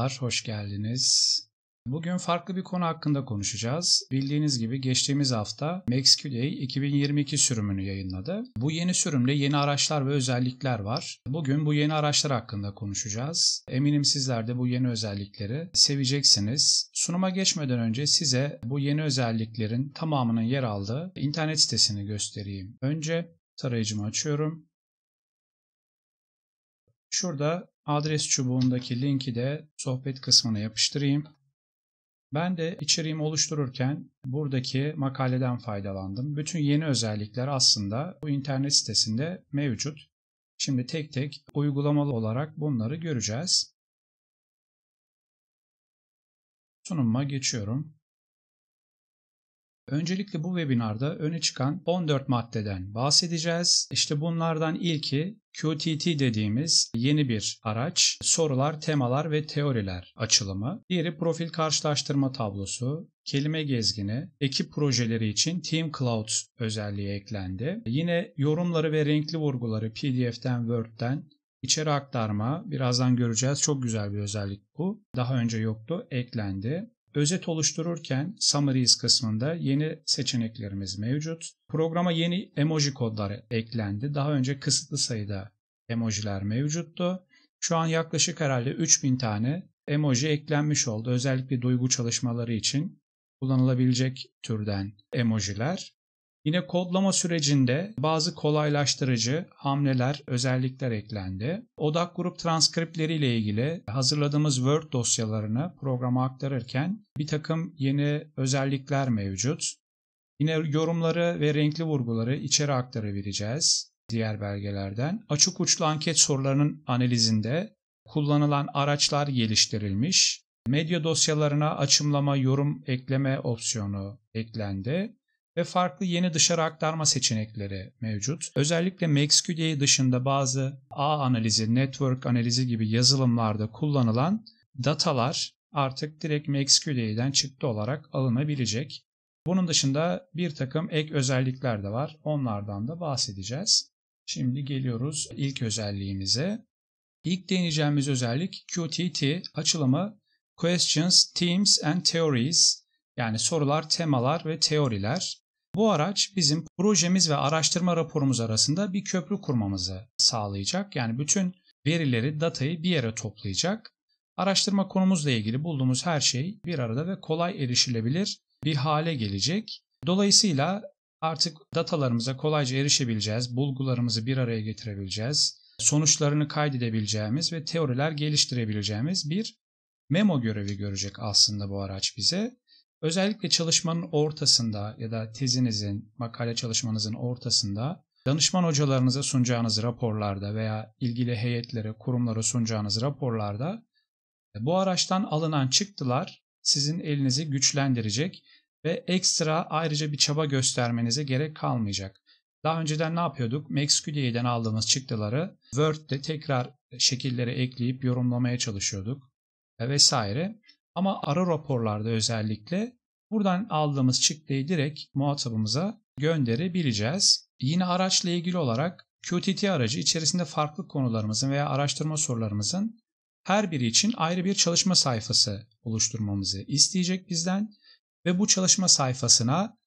Merhabalar, hoş geldiniz. Bugün farklı bir konu hakkında konuşacağız. Bildiğiniz gibi geçtiğimiz hafta MaxQDA 2022 sürümünü yayınladı. Bu yeni sürümde yeni araçlar ve özellikler var. Bugün bu yeni araçlar hakkında konuşacağız. Eminim sizler de bu yeni özellikleri seveceksiniz. Sunuma geçmeden önce size bu yeni özelliklerin tamamının yer aldığı internet sitesini göstereyim. Önce tarayıcımı açıyorum. Şurada adres çubuğundaki linki de sohbet kısmına yapıştırayım. Ben de içeriğimi oluştururken buradaki makaleden faydalandım. Bütün yeni özellikler aslında bu internet sitesinde mevcut. Şimdi tek tek uygulamalı olarak bunları göreceğiz. Sunumuma geçiyorum. Öncelikle bu webinarda öne çıkan 14 maddeden bahsedeceğiz. İşte bunlardan ilki QTT dediğimiz yeni bir araç, sorular, temalar ve teoriler açılımı. Diğeri profil karşılaştırma tablosu, kelime gezgini, ekip projeleri için Team Cloud özelliği eklendi. Yine yorumları ve renkli vurguları PDF'den, Word'den içeri aktarma, birazdan göreceğiz. Çok güzel bir özellik bu. Daha önce yoktu, eklendi. Özet oluştururken Summaries kısmında yeni seçeneklerimiz mevcut. Programa yeni emoji kodları eklendi. Daha önce kısıtlı sayıda emojiler mevcuttu. Şu an yaklaşık herhalde 3000 tane emoji eklenmiş oldu. Özellikle duygu çalışmaları için kullanılabilecek türden emojiler. Yine kodlama sürecinde bazı kolaylaştırıcı hamleler, özellikler eklendi. Odak grup transkriptleri ile ilgili hazırladığımız Word dosyalarını programa aktarırken bir takım yeni özellikler mevcut. Yine yorumları ve renkli vurguları içeri aktarabileceğiz diğer belgelerden. Açık uçlu anket sorularının analizinde kullanılan araçlar geliştirilmiş. Medya dosyalarına açımlama, yorum ekleme opsiyonu eklendi ve farklı yeni dışarı aktarma seçenekleri mevcut. Özellikle MaxQDA dışında bazı ağ analizi, network analizi gibi yazılımlarda kullanılan datalar artık direkt MaxQDA'den çıktı olarak alınabilecek. Bunun dışında bir takım ek özellikler de var. Onlardan da bahsedeceğiz. Şimdi geliyoruz ilk özelliğimize. İlk deneyeceğimiz özellik QTT açılımı Questions, Themes and Theories yani sorular, temalar ve teoriler. Bu araç bizim projemiz ve araştırma raporumuz arasında bir köprü kurmamızı sağlayacak. Yani bütün verileri, datayı bir yere toplayacak. Araştırma konumuzla ilgili bulduğumuz her şey bir arada ve kolay erişilebilir bir hale gelecek. Dolayısıyla artık datalarımıza kolayca erişebileceğiz, bulgularımızı bir araya getirebileceğiz, sonuçlarını kaydedebileceğimiz ve teoriler geliştirebileceğimiz bir memo görevi görecek aslında bu araç bize. Özellikle çalışmanın ortasında ya da tezinizin, makale çalışmanızın ortasında danışman hocalarınıza sunacağınız raporlarda veya ilgili heyetlere, kurumlara sunacağınız raporlarda e, bu araçtan alınan çıktılar sizin elinizi güçlendirecek ve ekstra ayrıca bir çaba göstermenize gerek kalmayacak. Daha önceden ne yapıyorduk? MaxQDA'den aldığımız çıktıları Word'de tekrar şekillere ekleyip yorumlamaya çalışıyorduk e, vesaire. Ama ara raporlarda özellikle buradan aldığımız çıktıyı direkt muhatabımıza gönderebileceğiz. Yine araçla ilgili olarak QTT aracı içerisinde farklı konularımızın veya araştırma sorularımızın her biri için ayrı bir çalışma sayfası oluşturmamızı isteyecek bizden ve bu çalışma sayfasına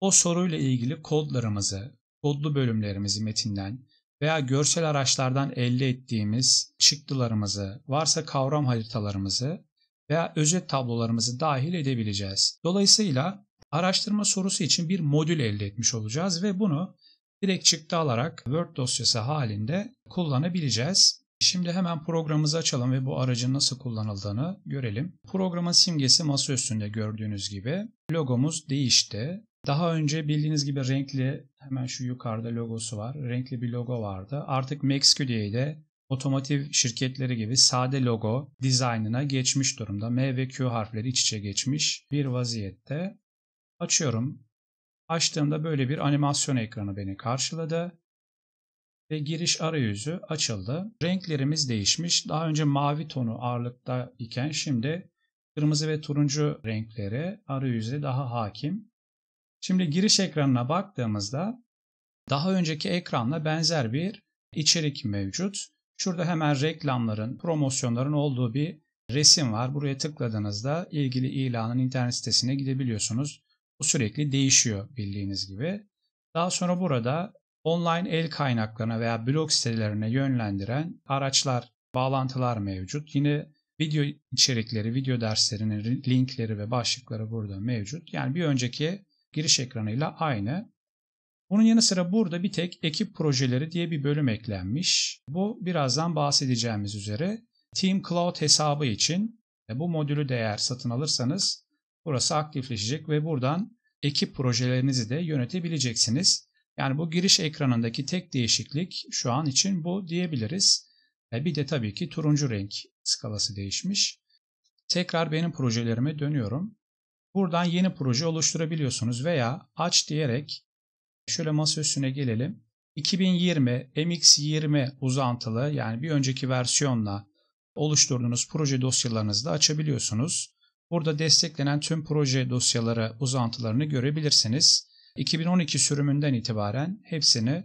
o soruyla ilgili kodlarımızı, kodlu bölümlerimizi metinden veya görsel araçlardan elde ettiğimiz çıktılarımızı, varsa kavram haritalarımızı veya özet tablolarımızı dahil edebileceğiz. Dolayısıyla araştırma sorusu için bir modül elde etmiş olacağız ve bunu direkt çıktı alarak Word dosyası halinde kullanabileceğiz. Şimdi hemen programımızı açalım ve bu aracın nasıl kullanıldığını görelim. Programın simgesi masa üstünde gördüğünüz gibi. Logomuz değişti. Daha önce bildiğiniz gibi renkli hemen şu yukarıda logosu var. Renkli bir logo vardı. Artık MaxQDA'de otomotiv şirketleri gibi sade logo dizaynına geçmiş durumda. M ve Q harfleri iç içe geçmiş bir vaziyette. Açıyorum. Açtığımda böyle bir animasyon ekranı beni karşıladı. Ve giriş arayüzü açıldı. Renklerimiz değişmiş. Daha önce mavi tonu ağırlıkta iken şimdi kırmızı ve turuncu renkleri arayüze daha hakim. Şimdi giriş ekranına baktığımızda daha önceki ekranla benzer bir içerik mevcut. Şurada hemen reklamların, promosyonların olduğu bir resim var. Buraya tıkladığınızda ilgili ilanın internet sitesine gidebiliyorsunuz. Bu sürekli değişiyor bildiğiniz gibi. Daha sonra burada online el kaynaklarına veya blog sitelerine yönlendiren araçlar, bağlantılar mevcut. Yine video içerikleri, video derslerinin linkleri ve başlıkları burada mevcut. Yani bir önceki giriş ekranıyla aynı. Bunun yanı sıra burada bir tek ekip projeleri diye bir bölüm eklenmiş. Bu birazdan bahsedeceğimiz üzere Team Cloud hesabı için e, bu modülü de eğer satın alırsanız burası aktifleşecek ve buradan ekip projelerinizi de yönetebileceksiniz. Yani bu giriş ekranındaki tek değişiklik şu an için bu diyebiliriz. E, bir de tabii ki turuncu renk skalası değişmiş. Tekrar benim projelerime dönüyorum. Buradan yeni proje oluşturabiliyorsunuz veya aç diyerek şöyle masa üstüne gelelim. 2020 MX20 uzantılı yani bir önceki versiyonla oluşturduğunuz proje dosyalarınızı da açabiliyorsunuz. Burada desteklenen tüm proje dosyaları uzantılarını görebilirsiniz. 2012 sürümünden itibaren hepsini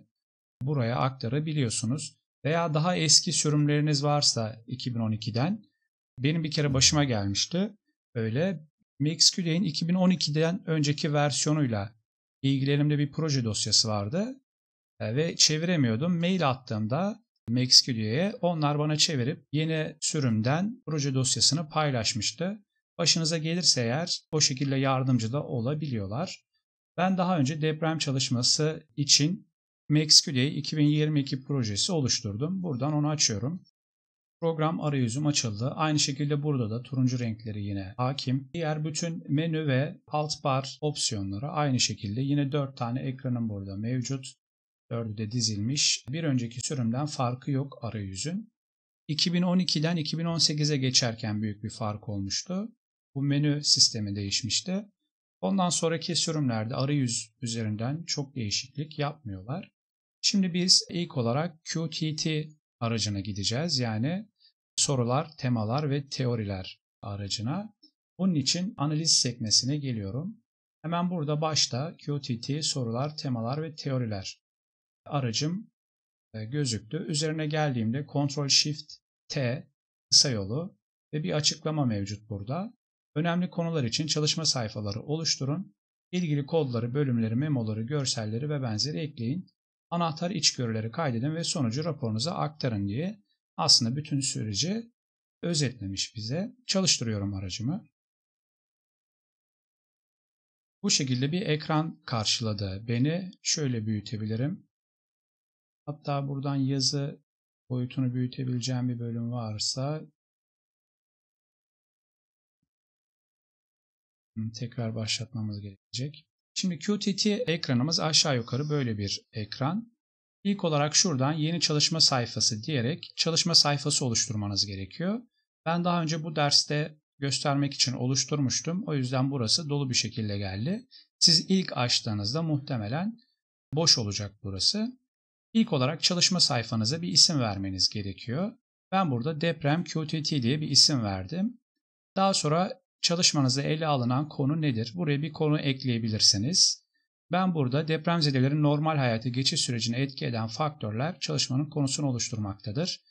buraya aktarabiliyorsunuz. Veya daha eski sürümleriniz varsa 2012'den benim bir kere başıma gelmişti. Öyle MXQ'nin 2012'den önceki versiyonuyla ilgili elimde bir proje dosyası vardı e, ve çeviremiyordum. Mail attığımda MXQ'ye onlar bana çevirip yeni sürümden proje dosyasını paylaşmıştı. Başınıza gelirse eğer o şekilde yardımcı da olabiliyorlar. Ben daha önce deprem çalışması için MaxQDA 2022 projesi oluşturdum. Buradan onu açıyorum. Program arayüzüm açıldı. Aynı şekilde burada da turuncu renkleri yine hakim. Diğer bütün menü ve alt bar opsiyonları aynı şekilde yine 4 tane ekranım burada mevcut. 4'ü de dizilmiş. Bir önceki sürümden farkı yok arayüzün. 2012'den 2018'e geçerken büyük bir fark olmuştu. Bu menü sistemi değişmişti. Ondan sonraki sürümlerde arayüz üzerinden çok değişiklik yapmıyorlar. Şimdi biz ilk olarak QTT aracına gideceğiz. Yani sorular, temalar ve teoriler aracına. Bunun için analiz sekmesine geliyorum. Hemen burada başta QTT sorular, temalar ve teoriler aracım e, gözüktü. Üzerine geldiğimde Ctrl Shift T kısa yolu ve bir açıklama mevcut burada. Önemli konular için çalışma sayfaları oluşturun. İlgili kodları, bölümleri, memoları, görselleri ve benzeri ekleyin. Anahtar içgörüleri kaydedin ve sonucu raporunuza aktarın diye aslında bütün süreci özetlemiş bize. Çalıştırıyorum aracımı. Bu şekilde bir ekran karşıladı beni. Şöyle büyütebilirim. Hatta buradan yazı boyutunu büyütebileceğim bir bölüm varsa tekrar başlatmamız gerekecek. Şimdi QTT ekranımız aşağı yukarı böyle bir ekran. İlk olarak şuradan yeni çalışma sayfası diyerek çalışma sayfası oluşturmanız gerekiyor. Ben daha önce bu derste göstermek için oluşturmuştum. O yüzden burası dolu bir şekilde geldi. Siz ilk açtığınızda muhtemelen boş olacak burası. İlk olarak çalışma sayfanıza bir isim vermeniz gerekiyor. Ben burada deprem QTT diye bir isim verdim. Daha sonra çalışmanızda ele alınan konu nedir? Buraya bir konu ekleyebilirsiniz. Ben burada depremzedelerin normal hayatı geçiş sürecine etki eden faktörler çalışmanın konusunu oluşturmaktadır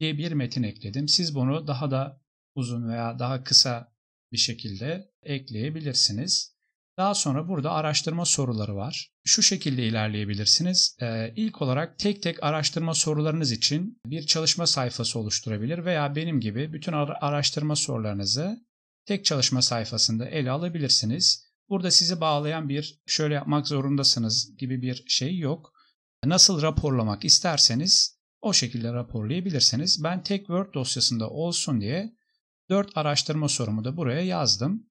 diye bir metin ekledim. Siz bunu daha da uzun veya daha kısa bir şekilde ekleyebilirsiniz. Daha sonra burada araştırma soruları var. Şu şekilde ilerleyebilirsiniz. Ee, ilk olarak tek tek araştırma sorularınız için bir çalışma sayfası oluşturabilir veya benim gibi bütün araştırma sorularınızı tek çalışma sayfasında ele alabilirsiniz. Burada sizi bağlayan bir şöyle yapmak zorundasınız gibi bir şey yok. Nasıl raporlamak isterseniz o şekilde raporlayabilirsiniz. Ben tek Word dosyasında olsun diye 4 araştırma sorumu da buraya yazdım.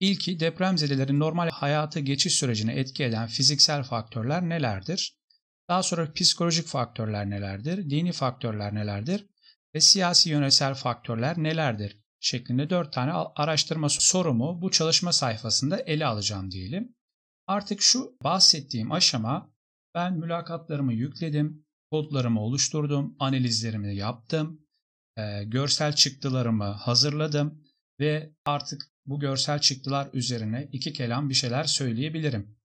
İlki depremzedelerin normal hayatı geçiş sürecine etki eden fiziksel faktörler nelerdir? Daha sonra psikolojik faktörler nelerdir? Dini faktörler nelerdir? Ve siyasi yönetsel faktörler nelerdir? Şeklinde 4 tane araştırma sorumu bu çalışma sayfasında ele alacağım diyelim. Artık şu bahsettiğim aşama ben mülakatlarımı yükledim, kodlarımı oluşturdum, analizlerimi yaptım, e, görsel çıktılarımı hazırladım ve artık bu görsel çıktılar üzerine iki kelam bir şeyler söyleyebilirim.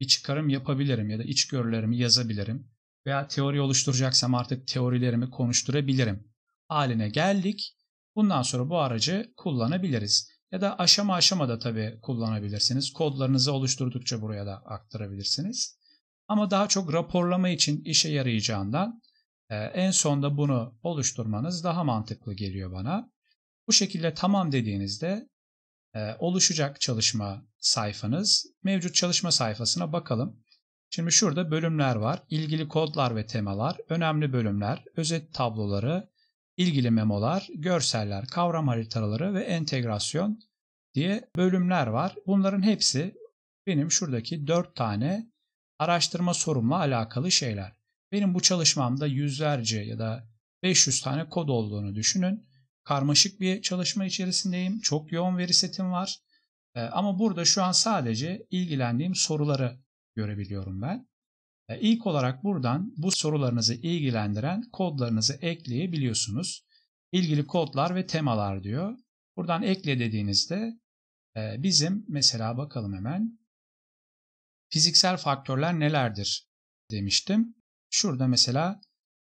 Bir çıkarım yapabilirim ya da içgörülerimi yazabilirim veya teori oluşturacaksam artık teorilerimi konuşturabilirim haline geldik Bundan sonra bu aracı kullanabiliriz. Ya da aşama aşama da tabii kullanabilirsiniz. Kodlarınızı oluşturdukça buraya da aktarabilirsiniz. Ama daha çok raporlama için işe yarayacağından e, en sonda bunu oluşturmanız daha mantıklı geliyor bana. Bu şekilde tamam dediğinizde e, oluşacak çalışma sayfanız. Mevcut çalışma sayfasına bakalım. Şimdi şurada bölümler var. İlgili kodlar ve temalar, önemli bölümler, özet tabloları, ilgili memolar, görseller, kavram haritaları ve entegrasyon diye bölümler var. Bunların hepsi benim şuradaki 4 tane araştırma sorumla alakalı şeyler. Benim bu çalışmamda yüzlerce ya da 500 tane kod olduğunu düşünün. Karmaşık bir çalışma içerisindeyim. Çok yoğun veri setim var. Ee, ama burada şu an sadece ilgilendiğim soruları görebiliyorum ben. Ee, ilk olarak buradan bu sorularınızı ilgilendiren kodlarınızı ekleyebiliyorsunuz. İlgili kodlar ve temalar diyor. Buradan ekle dediğinizde e, bizim mesela bakalım hemen fiziksel faktörler nelerdir demiştim. Şurada mesela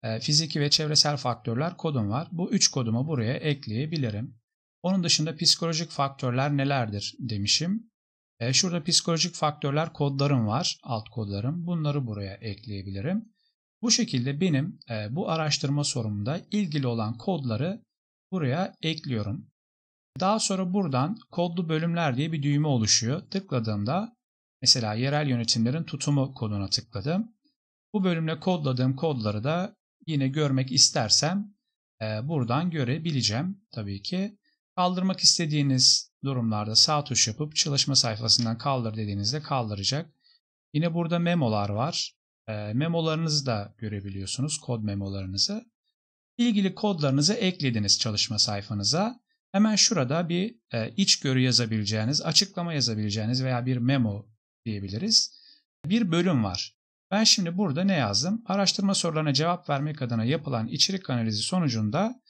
e, fiziki ve çevresel faktörler kodum var. Bu üç kodumu buraya ekleyebilirim. Onun dışında psikolojik faktörler nelerdir demişim. E, şurada psikolojik faktörler kodlarım var, alt kodlarım. Bunları buraya ekleyebilirim. Bu şekilde benim e, bu araştırma sorumunda ilgili olan kodları buraya ekliyorum. Daha sonra buradan kodlu bölümler diye bir düğme oluşuyor. Tıkladığımda mesela yerel yönetimlerin tutumu koduna tıkladım. Bu bölümle kodladığım kodları da yine görmek istersem e, buradan görebileceğim tabii ki. Kaldırmak istediğiniz durumlarda sağ tuş yapıp çalışma sayfasından kaldır dediğinizde kaldıracak. Yine burada memolar var. E, memolarınızı da görebiliyorsunuz, kod memolarınızı. İlgili kodlarınızı eklediniz çalışma sayfanıza. Hemen şurada bir e, içgörü yazabileceğiniz, açıklama yazabileceğiniz veya bir memo diyebiliriz. Bir bölüm var. Ben şimdi burada ne yazdım? Araştırma sorularına cevap vermek adına yapılan içerik analizi sonucunda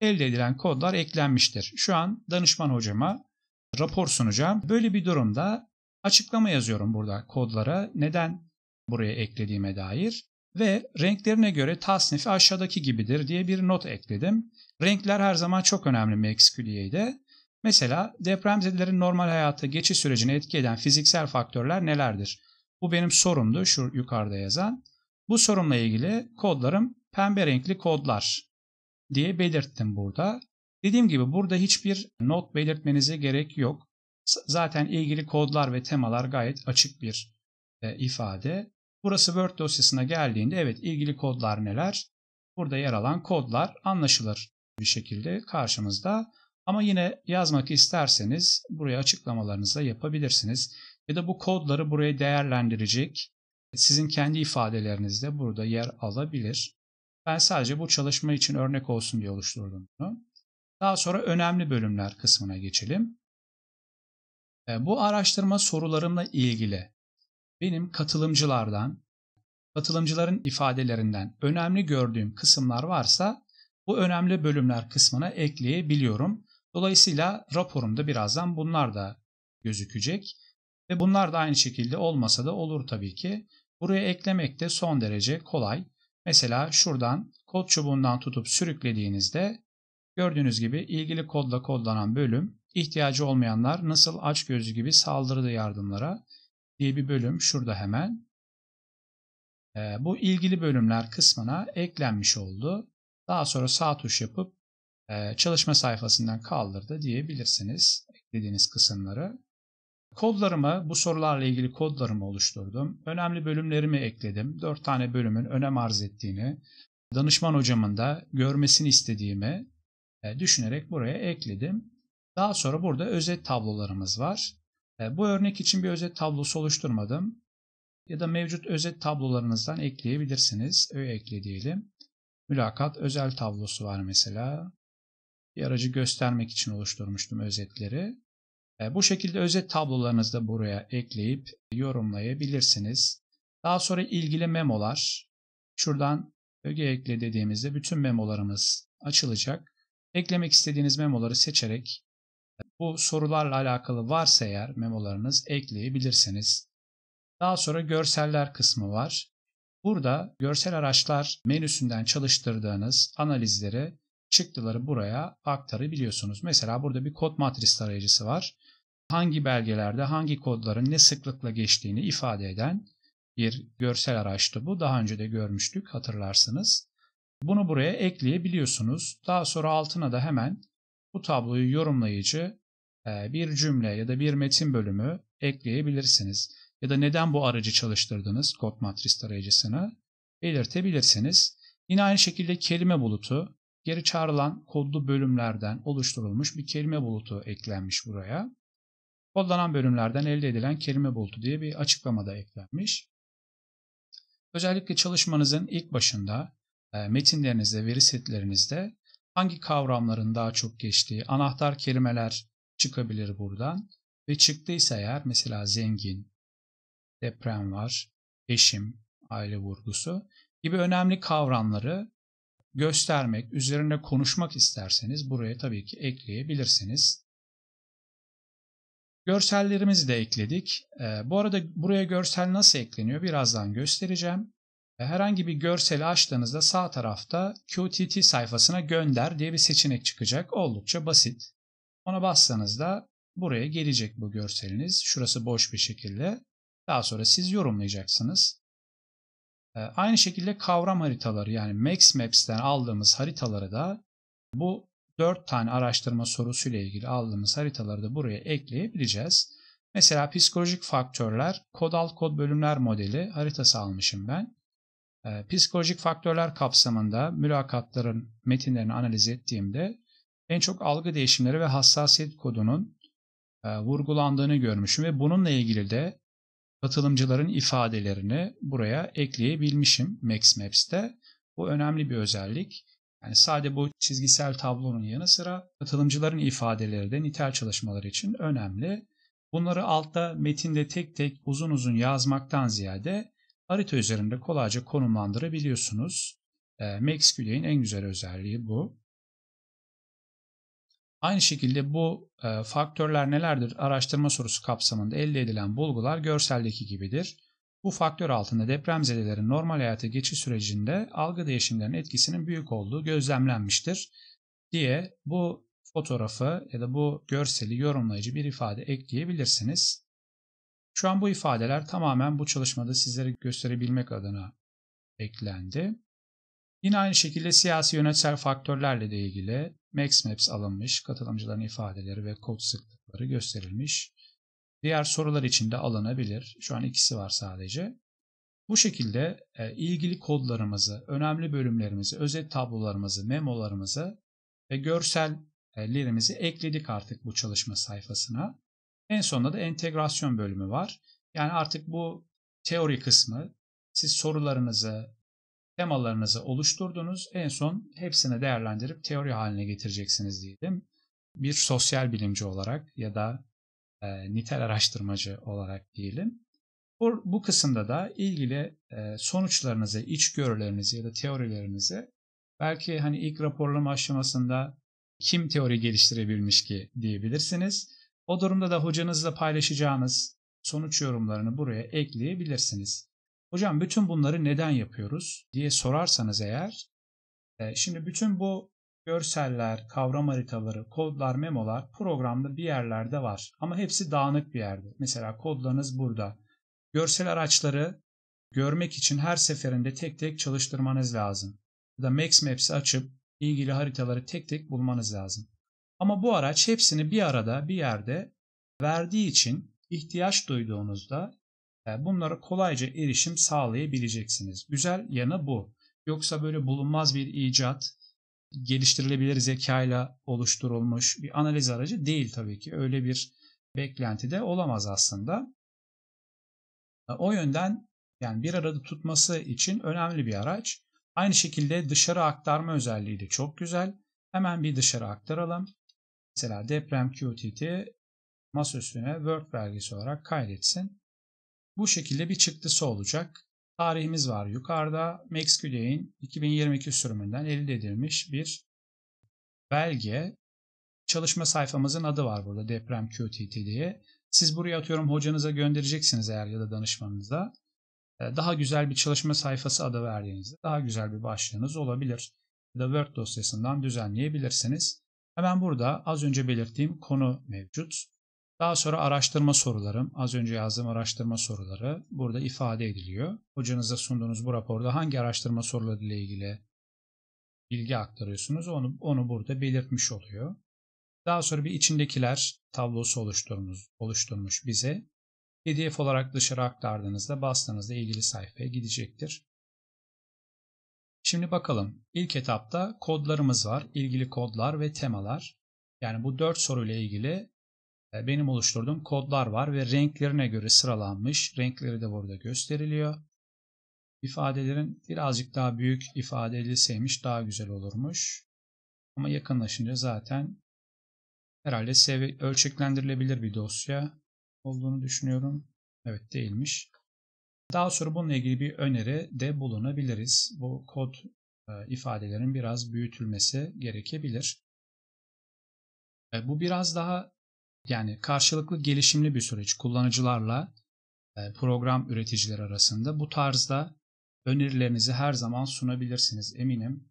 elde edilen kodlar eklenmiştir. Şu an danışman hocama rapor sunacağım. Böyle bir durumda açıklama yazıyorum burada kodlara. Neden buraya eklediğime dair ve renklerine göre tasnifi aşağıdaki gibidir diye bir not ekledim. Renkler her zaman çok önemli MaxQDA'de. Mesela depremzedelerin normal hayata geçiş sürecini etki eden fiziksel faktörler nelerdir? Bu benim sorumdu şu yukarıda yazan. Bu sorumla ilgili kodlarım pembe renkli kodlar diye belirttim burada. Dediğim gibi burada hiçbir not belirtmenize gerek yok. Zaten ilgili kodlar ve temalar gayet açık bir e, ifade. Burası Word dosyasına geldiğinde evet ilgili kodlar neler? Burada yer alan kodlar anlaşılır bir şekilde karşımızda. Ama yine yazmak isterseniz buraya açıklamalarınızı yapabilirsiniz. Ya da bu kodları buraya değerlendirecek sizin kendi ifadeleriniz de burada yer alabilir. Ben sadece bu çalışma için örnek olsun diye oluşturdum bunu. Daha sonra önemli bölümler kısmına geçelim. E, bu araştırma sorularımla ilgili benim katılımcılardan, katılımcıların ifadelerinden önemli gördüğüm kısımlar varsa bu önemli bölümler kısmına ekleyebiliyorum. Dolayısıyla raporumda birazdan bunlar da gözükecek. Ve bunlar da aynı şekilde olmasa da olur tabii ki. Buraya eklemek de son derece kolay. Mesela şuradan kod çubuğundan tutup sürüklediğinizde gördüğünüz gibi ilgili kodla kodlanan bölüm ihtiyacı olmayanlar nasıl açgözlü gibi saldırdı yardımlara diye bir bölüm şurada hemen. Ee, bu ilgili bölümler kısmına eklenmiş oldu. Daha sonra sağ tuş yapıp e, çalışma sayfasından kaldırdı diyebilirsiniz eklediğiniz kısımları. Kodlarımı, bu sorularla ilgili kodlarımı oluşturdum. Önemli bölümlerimi ekledim. 4 tane bölümün önem arz ettiğini, danışman hocamın da görmesini istediğimi düşünerek buraya ekledim. Daha sonra burada özet tablolarımız var. E, bu örnek için bir özet tablosu oluşturmadım. Ya da mevcut özet tablolarınızdan ekleyebilirsiniz. Öyle ekle diyelim. Mülakat özel tablosu var mesela. Bir aracı göstermek için oluşturmuştum özetleri. E, bu şekilde özet tablolarınızı da buraya ekleyip yorumlayabilirsiniz. Daha sonra ilgili memolar. Şuradan öge ekle dediğimizde bütün memolarımız açılacak. Eklemek istediğiniz memoları seçerek bu sorularla alakalı varsa eğer memolarınız ekleyebilirsiniz. Daha sonra görseller kısmı var. Burada görsel araçlar menüsünden çalıştırdığınız analizleri çıktıları buraya aktarabiliyorsunuz. Mesela burada bir kod matris tarayıcısı var. Hangi belgelerde hangi kodların ne sıklıkla geçtiğini ifade eden bir görsel araçtı bu. Daha önce de görmüştük hatırlarsınız. Bunu buraya ekleyebiliyorsunuz. Daha sonra altına da hemen bu tabloyu yorumlayıcı e, bir cümle ya da bir metin bölümü ekleyebilirsiniz. Ya da neden bu aracı çalıştırdınız kod matris tarayıcısını belirtebilirsiniz. Yine aynı şekilde kelime bulutu geri çağrılan kodlu bölümlerden oluşturulmuş bir kelime bulutu eklenmiş buraya. Kodlanan bölümlerden elde edilen kelime bulutu diye bir açıklama da eklenmiş. Özellikle çalışmanızın ilk başında metinlerinizde, veri setlerinizde hangi kavramların daha çok geçtiği, anahtar kelimeler çıkabilir buradan. Ve çıktıysa eğer mesela zengin, deprem var, eşim, aile vurgusu gibi önemli kavramları göstermek, üzerine konuşmak isterseniz buraya tabii ki ekleyebilirsiniz. Görsellerimizi de ekledik. Ee, bu arada buraya görsel nasıl ekleniyor birazdan göstereceğim. Herhangi bir görseli açtığınızda sağ tarafta QTT sayfasına gönder diye bir seçenek çıkacak. Oldukça basit. Ona bassanız da buraya gelecek bu görseliniz. Şurası boş bir şekilde. Daha sonra siz yorumlayacaksınız. Ee, aynı şekilde kavram haritaları yani Max Maps'ten aldığımız haritaları da bu 4 tane araştırma sorusuyla ilgili aldığımız haritaları da buraya ekleyebileceğiz. Mesela psikolojik faktörler, kod alt kod bölümler modeli haritası almışım ben. Ee, psikolojik faktörler kapsamında mülakatların metinlerini analiz ettiğimde en çok algı değişimleri ve hassasiyet kodunun e, vurgulandığını görmüşüm ve bununla ilgili de katılımcıların ifadelerini buraya ekleyebilmişim Max Maps'te. Bu önemli bir özellik. Yani sadece bu çizgisel tablonun yanı sıra katılımcıların ifadeleri de nitel çalışmalar için önemli. Bunları altta metinde tek tek uzun uzun yazmaktan ziyade harita üzerinde kolayca konumlandırabiliyorsunuz. E, MaxQL'in en güzel özelliği bu. Aynı şekilde bu e, faktörler nelerdir araştırma sorusu kapsamında elde edilen bulgular görseldeki gibidir. Bu faktör altında depremzedelerin normal hayata geçiş sürecinde algı değişimlerinin etkisinin büyük olduğu gözlemlenmiştir diye bu fotoğrafı ya da bu görseli yorumlayıcı bir ifade ekleyebilirsiniz. Şu an bu ifadeler tamamen bu çalışmada sizlere gösterebilmek adına eklendi. Yine aynı şekilde siyasi yönetsel faktörlerle de ilgili Max Maps alınmış, katılımcıların ifadeleri ve kod sıklıkları gösterilmiş. Diğer sorular için de alınabilir. Şu an ikisi var sadece. Bu şekilde e, ilgili kodlarımızı, önemli bölümlerimizi, özet tablolarımızı, memolarımızı ve görsellerimizi ekledik artık bu çalışma sayfasına. En sonunda da entegrasyon bölümü var. Yani artık bu teori kısmı siz sorularınızı, temalarınızı oluşturdunuz. En son hepsini değerlendirip teori haline getireceksiniz diyelim. Bir sosyal bilimci olarak ya da e, nitel araştırmacı olarak diyelim. Bu, bu kısımda da ilgili e, sonuçlarınızı, içgörülerinizi ya da teorilerinizi belki hani ilk raporlama aşamasında kim teori geliştirebilmiş ki diyebilirsiniz. O durumda da hocanızla paylaşacağınız sonuç yorumlarını buraya ekleyebilirsiniz. Hocam bütün bunları neden yapıyoruz diye sorarsanız eğer, e, şimdi bütün bu görseller, kavram haritaları, kodlar, memolar programda bir yerlerde var. Ama hepsi dağınık bir yerde. Mesela kodlarınız burada. Görsel araçları görmek için her seferinde tek tek çalıştırmanız lazım. Ya da Max Maps'i açıp ilgili haritaları tek tek bulmanız lazım. Ama bu araç hepsini bir arada bir yerde verdiği için ihtiyaç duyduğunuzda e, bunlara kolayca erişim sağlayabileceksiniz. Güzel yanı bu. Yoksa böyle bulunmaz bir icat, geliştirilebilir zekayla oluşturulmuş bir analiz aracı değil tabii ki. Öyle bir beklenti de olamaz aslında. E, o yönden yani bir arada tutması için önemli bir araç. Aynı şekilde dışarı aktarma özelliği de çok güzel. Hemen bir dışarı aktaralım. Mesela deprem QTT masaüstüne Word belgesi olarak kaydetsin. Bu şekilde bir çıktısı olacak. Tarihimiz var yukarıda. MaxQD'in 2022 sürümünden elde edilmiş bir belge. Çalışma sayfamızın adı var burada deprem QTT diye. Siz buraya atıyorum hocanıza göndereceksiniz eğer ya da danışmanınıza. Ee, daha güzel bir çalışma sayfası adı verdiğinizde daha güzel bir başlığınız olabilir. ya da Word dosyasından düzenleyebilirsiniz. Hemen burada az önce belirttiğim konu mevcut. Daha sonra araştırma sorularım, az önce yazdığım araştırma soruları burada ifade ediliyor. Hocanıza sunduğunuz bu raporda hangi araştırma soruları ile ilgili bilgi aktarıyorsunuz onu, onu burada belirtmiş oluyor. Daha sonra bir içindekiler tablosu oluşturmuş, oluşturmuş bize. PDF olarak dışarı aktardığınızda bastığınızda ilgili sayfaya gidecektir. Şimdi bakalım. İlk etapta kodlarımız var. İlgili kodlar ve temalar. Yani bu dört soruyla ilgili e, benim oluşturduğum kodlar var ve renklerine göre sıralanmış. Renkleri de burada gösteriliyor. İfadelerin birazcık daha büyük ifade edilseymiş daha güzel olurmuş. Ama yakınlaşınca zaten herhalde ölçeklendirilebilir bir dosya olduğunu düşünüyorum. Evet değilmiş. Daha sonra bununla ilgili bir öneri de bulunabiliriz. Bu kod e, ifadelerin biraz büyütülmesi gerekebilir. E, bu biraz daha yani karşılıklı gelişimli bir süreç kullanıcılarla e, program üreticiler arasında. Bu tarzda önerilerinizi her zaman sunabilirsiniz eminim.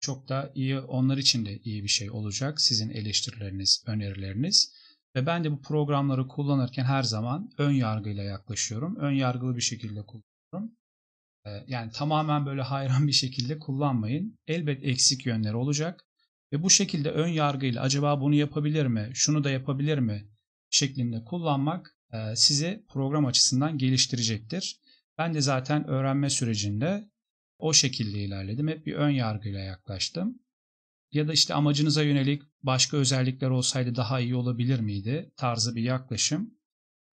Çok da iyi onlar için de iyi bir şey olacak sizin eleştirileriniz, önerileriniz. Ve ben de bu programları kullanırken her zaman ön yargıyla yaklaşıyorum. Ön yargılı bir şekilde kullanıyorum. Ee, yani tamamen böyle hayran bir şekilde kullanmayın. Elbet eksik yönleri olacak. Ve bu şekilde ön yargıyla acaba bunu yapabilir mi, şunu da yapabilir mi şeklinde kullanmak e, sizi program açısından geliştirecektir. Ben de zaten öğrenme sürecinde o şekilde ilerledim. Hep bir ön yargıyla yaklaştım ya da işte amacınıza yönelik başka özellikler olsaydı daha iyi olabilir miydi tarzı bir yaklaşım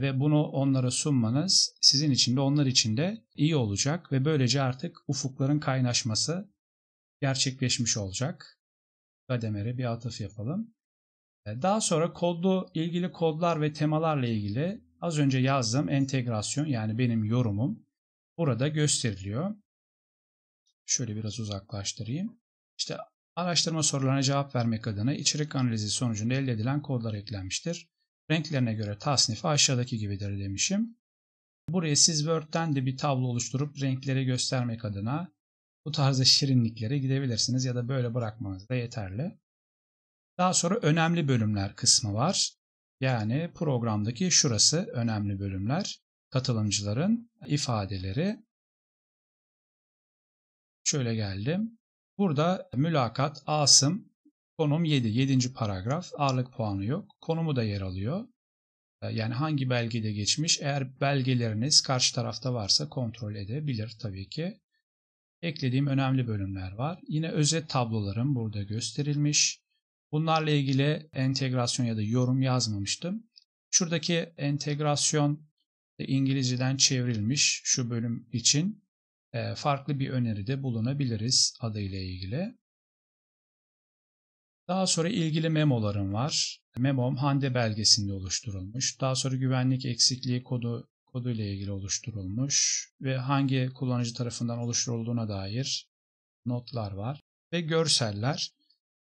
ve bunu onlara sunmanız sizin için de onlar için de iyi olacak ve böylece artık ufukların kaynaşması gerçekleşmiş olacak. Kademere bir atıf yapalım. E, daha sonra kodlu ilgili kodlar ve temalarla ilgili az önce yazdığım entegrasyon yani benim yorumum burada gösteriliyor. Şöyle biraz uzaklaştırayım. İşte Araştırma sorularına cevap vermek adına içerik analizi sonucunda elde edilen kodlar eklenmiştir. Renklerine göre tasnifi aşağıdaki gibidir demişim. Buraya siz Word'den de bir tablo oluşturup renkleri göstermek adına bu tarzda şirinliklere gidebilirsiniz ya da böyle bırakmanız da yeterli. Daha sonra önemli bölümler kısmı var. Yani programdaki şurası önemli bölümler. Katılımcıların ifadeleri. Şöyle geldim. Burada mülakat, asım, konum 7. 7. paragraf. Ağırlık puanı yok. Konumu da yer alıyor. Ee, yani hangi belgede geçmiş? Eğer belgeleriniz karşı tarafta varsa kontrol edebilir tabii ki. Eklediğim önemli bölümler var. Yine özet tablolarım burada gösterilmiş. Bunlarla ilgili entegrasyon ya da yorum yazmamıştım. Şuradaki entegrasyon İngilizceden çevrilmiş şu bölüm için farklı bir öneride bulunabiliriz adıyla ilgili. Daha sonra ilgili memolarım var. Memom Hande belgesinde oluşturulmuş. Daha sonra güvenlik eksikliği kodu kodu ile ilgili oluşturulmuş ve hangi kullanıcı tarafından oluşturulduğuna dair notlar var ve görseller.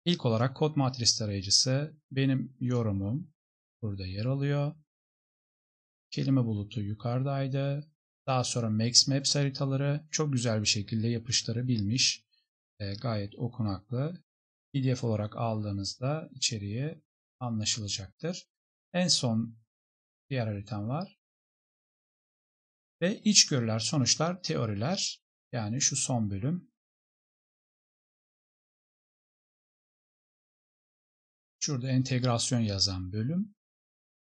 İlk olarak kod matris tarayıcısı benim yorumum burada yer alıyor. Kelime bulutu yukarıdaydı. Daha sonra Max Maps haritaları çok güzel bir şekilde yapıştırabilmiş. E, gayet okunaklı. PDF olarak aldığınızda içeriği anlaşılacaktır. En son diğer haritam var. Ve içgörüler, sonuçlar, teoriler. Yani şu son bölüm. Şurada entegrasyon yazan bölüm.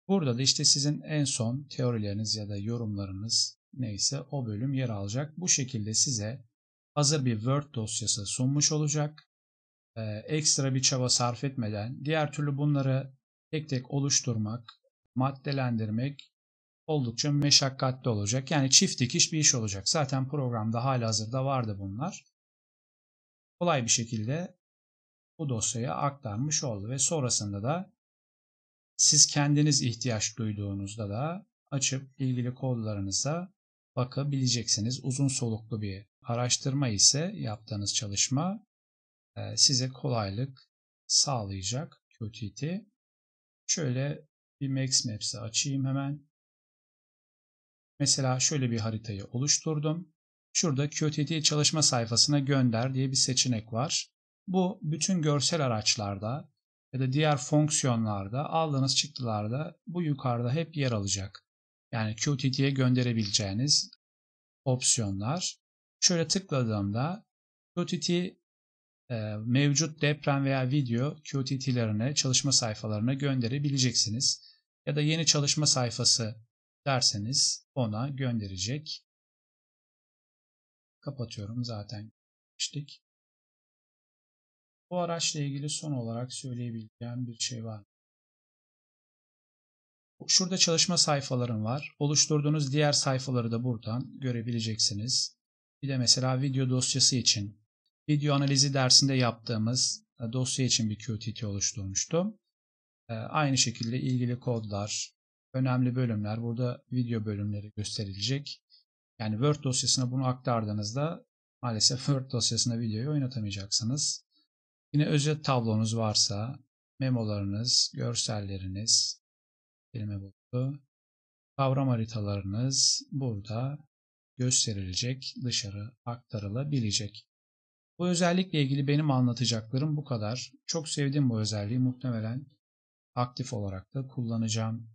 Burada da işte sizin en son teorileriniz ya da yorumlarınız neyse o bölüm yer alacak. Bu şekilde size hazır bir Word dosyası sunmuş olacak. Ee, ekstra bir çaba sarf etmeden diğer türlü bunları tek tek oluşturmak, maddelendirmek oldukça meşakkatli olacak. Yani çift dikiş bir iş olacak. Zaten programda hala hazırda vardı bunlar. Kolay bir şekilde bu dosyaya aktarmış oldu ve sonrasında da siz kendiniz ihtiyaç duyduğunuzda da açıp ilgili kodlarınıza bakabileceksiniz. Uzun soluklu bir araştırma ise yaptığınız çalışma e, size kolaylık sağlayacak QTT. Şöyle bir Max Maps'i açayım hemen. Mesela şöyle bir haritayı oluşturdum. Şurada QTT çalışma sayfasına gönder diye bir seçenek var. Bu bütün görsel araçlarda ya da diğer fonksiyonlarda aldığınız çıktılarda bu yukarıda hep yer alacak. Yani QTT'ye gönderebileceğiniz opsiyonlar. Şöyle tıkladığımda QTT e, mevcut deprem veya video QTT'lerine, çalışma sayfalarına gönderebileceksiniz. Ya da yeni çalışma sayfası derseniz ona gönderecek. Kapatıyorum zaten geçtik. Bu araçla ilgili son olarak söyleyebileceğim bir şey var. Şurada çalışma sayfalarım var. Oluşturduğunuz diğer sayfaları da buradan görebileceksiniz. Bir de mesela video dosyası için video analizi dersinde yaptığımız e, dosya için bir QTT oluşturmuştum. E, aynı şekilde ilgili kodlar, önemli bölümler, burada video bölümleri gösterilecek. Yani Word dosyasına bunu aktardığınızda maalesef Word dosyasına videoyu oynatamayacaksınız. Yine özet tablonuz varsa memolarınız, görselleriniz, kelime buldu. Kavram haritalarınız burada gösterilecek, dışarı aktarılabilecek. Bu özellikle ilgili benim anlatacaklarım bu kadar. Çok sevdiğim bu özelliği muhtemelen aktif olarak da kullanacağım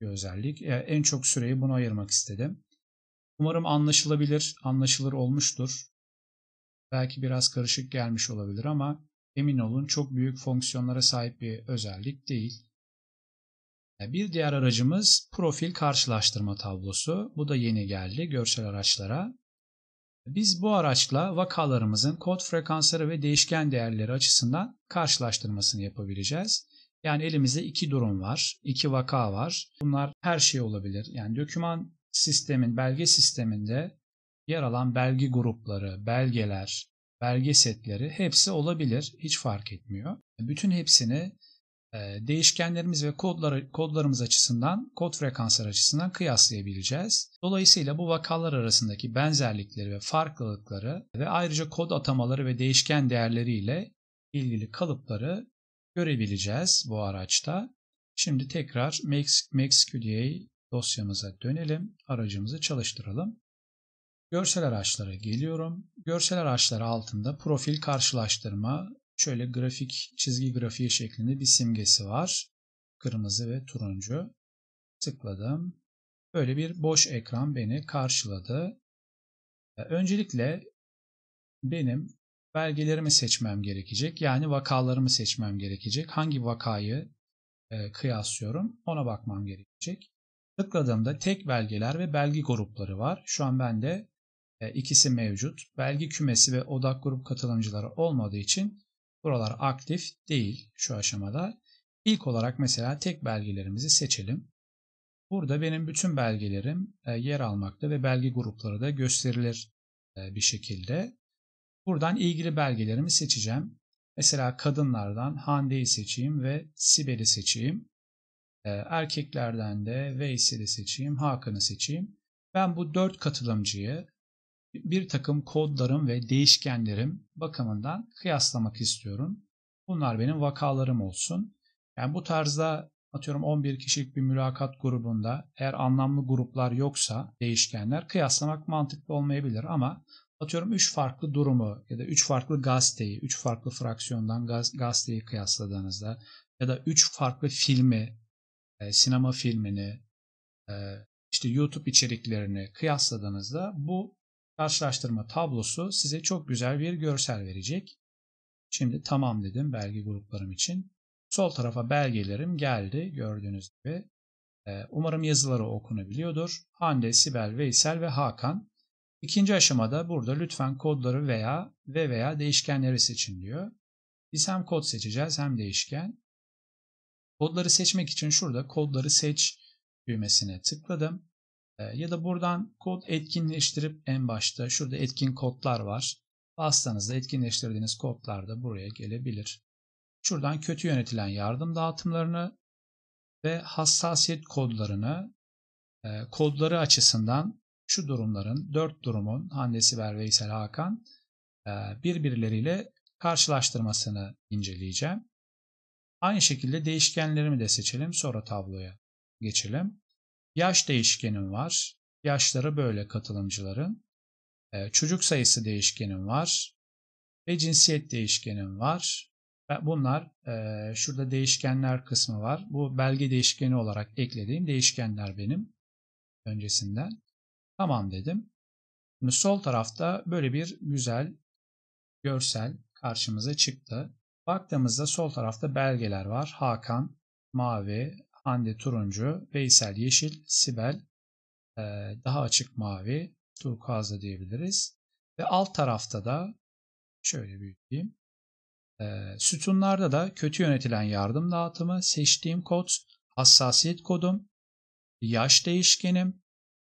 bir özellik. E, en çok süreyi buna ayırmak istedim. Umarım anlaşılabilir, anlaşılır olmuştur. Belki biraz karışık gelmiş olabilir ama emin olun çok büyük fonksiyonlara sahip bir özellik değil. E, bir diğer aracımız profil karşılaştırma tablosu. Bu da yeni geldi görsel araçlara. Biz bu araçla vakalarımızın kod frekansları ve değişken değerleri açısından karşılaştırmasını yapabileceğiz. Yani elimizde iki durum var, iki vaka var. Bunlar her şey olabilir. Yani doküman sistemin, belge sisteminde yer alan belge grupları, belgeler, belge setleri hepsi olabilir. Hiç fark etmiyor. Bütün hepsini değişkenlerimiz ve kodları, kodlarımız açısından, kod frekanslar açısından kıyaslayabileceğiz. Dolayısıyla bu vakalar arasındaki benzerlikleri ve farklılıkları ve ayrıca kod atamaları ve değişken değerleriyle ilgili kalıpları görebileceğiz bu araçta. Şimdi tekrar MaxQDA dosyamıza dönelim. Aracımızı çalıştıralım. Görsel araçlara geliyorum. Görsel araçları altında profil karşılaştırma, şöyle grafik, çizgi grafiği şeklinde bir simgesi var. Kırmızı ve turuncu. Tıkladım. Böyle bir boş ekran beni karşıladı. Öncelikle benim belgelerimi seçmem gerekecek. Yani vakalarımı seçmem gerekecek. Hangi vakayı e, kıyaslıyorum ona bakmam gerekecek. Tıkladığımda tek belgeler ve belge grupları var. Şu an bende e, ikisi mevcut. Belge kümesi ve odak grup katılımcıları olmadığı için buralar aktif değil şu aşamada. İlk olarak mesela tek belgelerimizi seçelim. Burada benim bütün belgelerim e, yer almakta ve belge grupları da gösterilir e, bir şekilde. Buradan ilgili belgelerimi seçeceğim. Mesela kadınlardan Hande'yi seçeyim ve Sibel'i seçeyim. Ee, erkeklerden de Veysel'i seçeyim, Hakan'ı seçeyim. Ben bu dört katılımcıyı bir takım kodlarım ve değişkenlerim bakımından kıyaslamak istiyorum. Bunlar benim vakalarım olsun. Yani bu tarzda atıyorum 11 kişilik bir mülakat grubunda eğer anlamlı gruplar yoksa değişkenler kıyaslamak mantıklı olmayabilir ama atıyorum 3 farklı durumu ya da 3 farklı gazeteyi, 3 farklı fraksiyondan gaz, gazeteyi kıyasladığınızda ya da 3 farklı filmi, e, sinema filmini, e, işte YouTube içeriklerini kıyasladığınızda bu karşılaştırma tablosu size çok güzel bir görsel verecek. Şimdi tamam dedim belge gruplarım için. Sol tarafa belgelerim geldi gördüğünüz gibi. E, umarım yazıları okunabiliyordur. Hande, Sibel, Veysel ve Hakan İkinci aşamada burada lütfen kodları veya ve veya değişkenleri seçin diyor. Biz hem kod seçeceğiz hem değişken. Kodları seçmek için şurada kodları seç düğmesine tıkladım. Ee, ya da buradan kod etkinleştirip en başta şurada etkin kodlar var. Bastığınızda etkinleştirdiğiniz kodlar da buraya gelebilir. Şuradan kötü yönetilen yardım dağıtımlarını ve hassasiyet kodlarını e, kodları açısından şu durumların, dört durumun Hande Sibel Veysel Hakan e, birbirleriyle karşılaştırmasını inceleyeceğim. Aynı şekilde değişkenlerimi de seçelim. Sonra tabloya geçelim. Yaş değişkenim var. Yaşları böyle katılımcıların. E, çocuk sayısı değişkenim var. ve cinsiyet değişkenim var. Bunlar e, şurada değişkenler kısmı var. Bu belge değişkeni olarak eklediğim değişkenler benim öncesinden. Tamam dedim. Şimdi sol tarafta böyle bir güzel görsel karşımıza çıktı. Baktığımızda sol tarafta belgeler var. Hakan mavi, Hande turuncu, Veysel yeşil, Sibel e, daha açık mavi, turkuazlı diyebiliriz. Ve alt tarafta da şöyle büyüteyim. E, sütunlarda da kötü yönetilen yardım dağıtımı, seçtiğim kod, hassasiyet kodum, yaş değişkenim,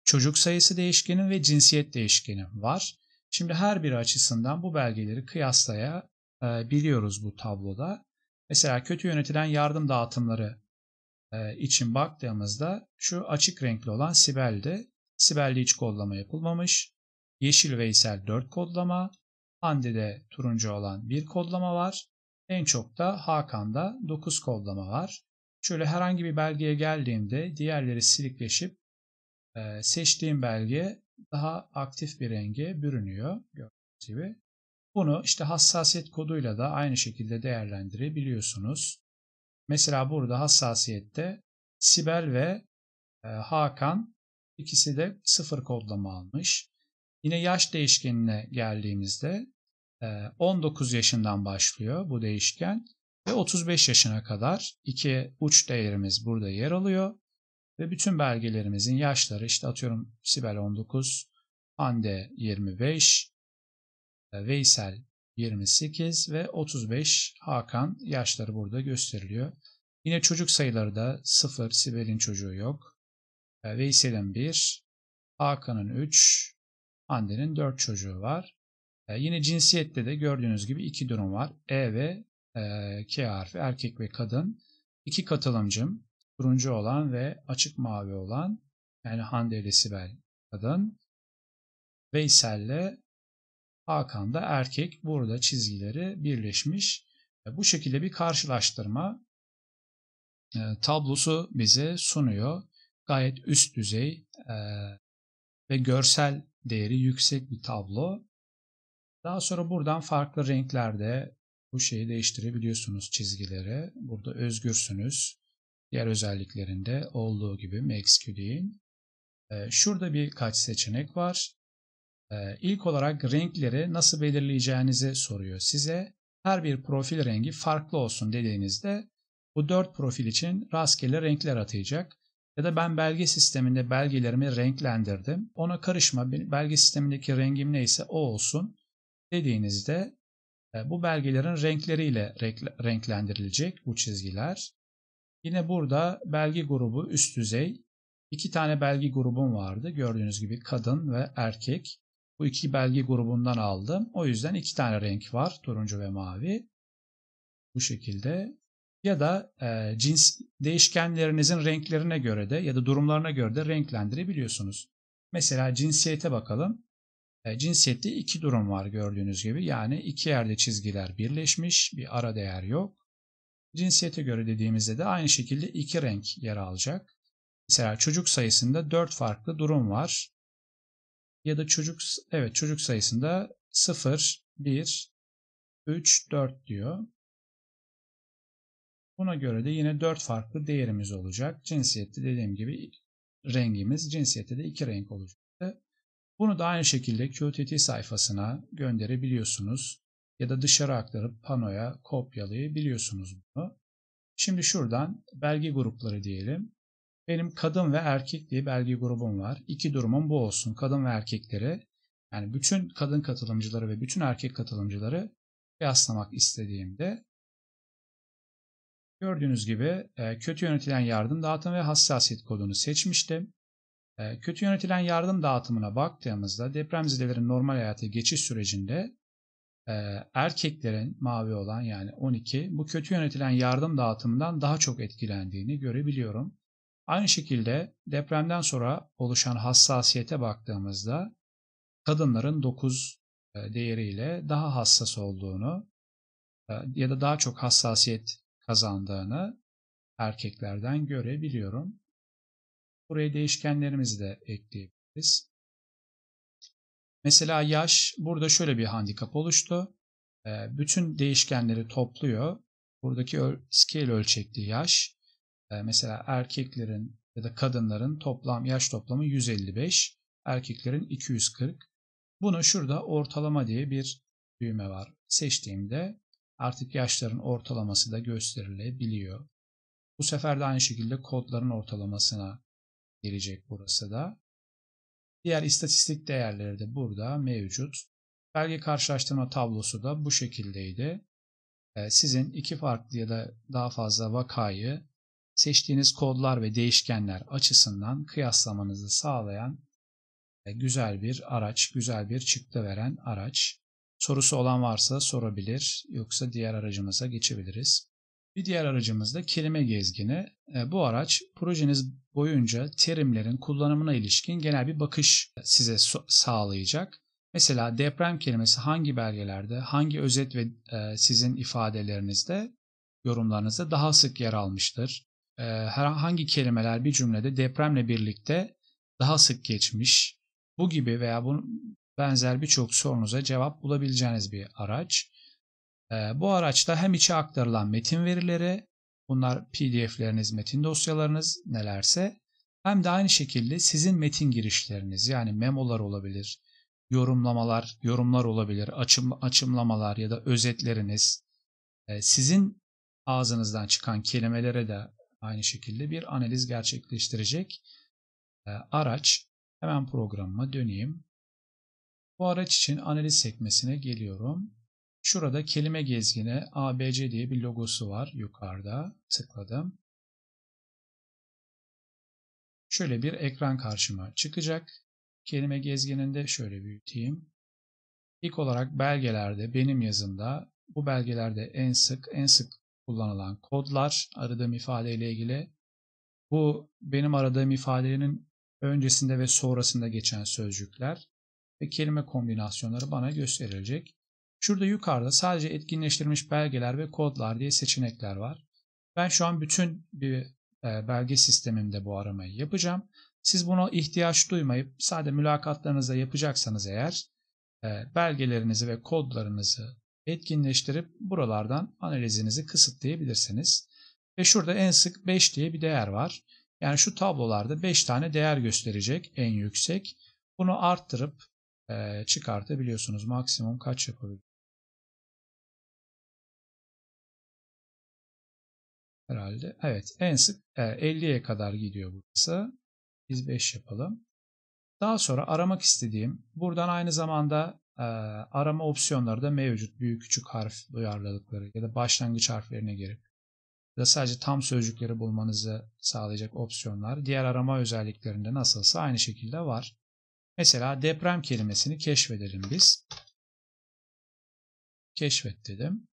çocuk sayısı değişkenim ve cinsiyet değişkenim var. Şimdi her biri açısından bu belgeleri kıyaslaya e, bu tabloda. Mesela kötü yönetilen yardım dağıtımları için baktığımızda şu açık renkli olan Sibel'de. Sibel'de hiç kodlama yapılmamış. Yeşil Veysel 4 kodlama. Hande'de turuncu olan 1 kodlama var. En çok da Hakan'da 9 kodlama var. Şöyle herhangi bir belgeye geldiğimde diğerleri silikleşip e, seçtiğim belge daha aktif bir renge bürünüyor. Gördüğünüz gibi. Bunu işte hassasiyet koduyla da aynı şekilde değerlendirebiliyorsunuz. Mesela burada hassasiyette Sibel ve e, Hakan ikisi de sıfır kodlama almış. Yine yaş değişkenine geldiğimizde 19 e, yaşından başlıyor bu değişken ve 35 yaşına kadar iki uç değerimiz burada yer alıyor. Ve bütün belgelerimizin yaşları işte atıyorum Sibel 19, Hande 25, e, Veysel 28 ve 35 Hakan yaşları burada gösteriliyor. Yine çocuk sayıları da 0, Sibel'in çocuğu yok. E, Veysel'in 1, Hakan'ın 3, Hande'nin 4 çocuğu var. E, yine cinsiyette de gördüğünüz gibi iki durum var. E ve K harfi erkek ve kadın. İki katılımcım turuncu olan ve açık mavi olan yani Hande ile Sibel kadın. Veysel'le Hakan da erkek. Burada çizgileri birleşmiş. Bu şekilde bir karşılaştırma e, tablosu bize sunuyor. Gayet üst düzey e, ve görsel değeri yüksek bir tablo. Daha sonra buradan farklı renklerde bu şeyi değiştirebiliyorsunuz çizgileri. Burada özgürsünüz. Diğer özelliklerinde olduğu gibi MaxQD'in. E, şurada birkaç seçenek var. Ee, ilk olarak renkleri nasıl belirleyeceğinizi soruyor size. Her bir profil rengi farklı olsun dediğinizde bu dört profil için rastgele renkler atayacak. Ya da ben belge sisteminde belgelerimi renklendirdim. Ona karışma belge sistemindeki rengim neyse o olsun dediğinizde e, bu belgelerin renkleriyle renklendirilecek bu çizgiler. Yine burada belge grubu üst düzey. iki tane belge grubum vardı. Gördüğünüz gibi kadın ve erkek. Bu iki belge grubundan aldım. O yüzden iki tane renk var. Turuncu ve mavi. Bu şekilde. Ya da e, cins değişkenlerinizin renklerine göre de ya da durumlarına göre de renklendirebiliyorsunuz. Mesela cinsiyete bakalım. E, cinsiyette iki durum var gördüğünüz gibi. Yani iki yerde çizgiler birleşmiş. Bir ara değer yok. Cinsiyete göre dediğimizde de aynı şekilde iki renk yer alacak. Mesela çocuk sayısında dört farklı durum var ya da çocuk evet çocuk sayısında 0, 1, 3, 4 diyor. Buna göre de yine 4 farklı değerimiz olacak. Cinsiyette dediğim gibi rengimiz cinsiyette de 2 renk olacak. Bunu da aynı şekilde QTT sayfasına gönderebiliyorsunuz ya da dışarı aktarıp panoya kopyalayabiliyorsunuz bunu. Şimdi şuradan belge grupları diyelim. Benim kadın ve erkek diye belge grubum var. İki durumum bu olsun. Kadın ve erkekleri yani bütün kadın katılımcıları ve bütün erkek katılımcıları kıyaslamak istediğimde gördüğünüz gibi e, kötü yönetilen yardım dağıtım ve hassasiyet kodunu seçmiştim. E, kötü yönetilen yardım dağıtımına baktığımızda depremzedelerin normal hayata geçiş sürecinde e, erkeklerin mavi olan yani 12 bu kötü yönetilen yardım dağıtımından daha çok etkilendiğini görebiliyorum. Aynı şekilde depremden sonra oluşan hassasiyete baktığımızda kadınların 9 e, değeriyle daha hassas olduğunu e, ya da daha çok hassasiyet kazandığını erkeklerden görebiliyorum. Buraya değişkenlerimizi de ekleyebiliriz. Mesela yaş burada şöyle bir handikap oluştu. bütün değişkenleri topluyor. Buradaki scale ölçekli yaş. Mesela erkeklerin ya da kadınların toplam yaş toplamı 155, erkeklerin 240. Bunu şurada ortalama diye bir düğme var. Seçtiğimde artık yaşların ortalaması da gösterilebiliyor. Bu sefer de aynı şekilde kodların ortalamasına gelecek burası da. Diğer istatistik değerleri de burada mevcut. Belge karşılaştırma tablosu da bu şekildeydi. Ee, sizin iki farklı ya da daha fazla vakayı seçtiğiniz kodlar ve değişkenler açısından kıyaslamanızı sağlayan güzel bir araç, güzel bir çıktı veren araç. Sorusu olan varsa sorabilir, yoksa diğer aracımıza geçebiliriz. Bir diğer aracımız da kelime gezgini. E, bu araç projeniz boyunca terimlerin kullanımına ilişkin genel bir bakış size sağlayacak. Mesela deprem kelimesi hangi belgelerde, hangi özet ve e, sizin ifadelerinizde, yorumlarınızda daha sık yer almıştır? E, hangi kelimeler bir cümlede depremle birlikte daha sık geçmiş? Bu gibi veya bunun benzer birçok sorunuza cevap bulabileceğiniz bir araç. Bu araçta hem içe aktarılan metin verileri, bunlar pdf'leriniz, metin dosyalarınız nelerse, hem de aynı şekilde sizin metin girişleriniz yani memolar olabilir, yorumlamalar, yorumlar olabilir, açım, açımlamalar ya da özetleriniz, sizin ağzınızdan çıkan kelimelere de aynı şekilde bir analiz gerçekleştirecek araç. Hemen programıma döneyim. Bu araç için analiz sekmesine geliyorum. Şurada kelime gezgini ABC diye bir logosu var yukarıda. Tıkladım. Şöyle bir ekran karşıma çıkacak. Kelime gezgininde şöyle büyüteyim. İlk olarak belgelerde benim yazımda bu belgelerde en sık en sık kullanılan kodlar aradığım ifade ile ilgili. Bu benim aradığım ifadenin öncesinde ve sonrasında geçen sözcükler ve kelime kombinasyonları bana gösterilecek. Şurada yukarıda sadece etkinleştirilmiş belgeler ve kodlar diye seçenekler var. Ben şu an bütün bir e, belge sistemimde bu aramayı yapacağım. Siz buna ihtiyaç duymayıp sadece mülakatlarınızda yapacaksanız eğer e, belgelerinizi ve kodlarınızı etkinleştirip buralardan analizinizi kısıtlayabilirsiniz. Ve şurada en sık 5 diye bir değer var. Yani şu tablolarda 5 tane değer gösterecek en yüksek. Bunu arttırıp e, çıkartabiliyorsunuz. Maksimum kaç yapabilir? Herhalde. Evet en sık e, 50'ye kadar gidiyor burası. Biz 5 yapalım. Daha sonra aramak istediğim buradan aynı zamanda e, arama opsiyonları da mevcut. Büyük küçük harf duyarlılıkları ya da başlangıç harflerine girip ya da sadece tam sözcükleri bulmanızı sağlayacak opsiyonlar diğer arama özelliklerinde nasılsa aynı şekilde var. Mesela deprem kelimesini keşfedelim biz. Keşfet dedim.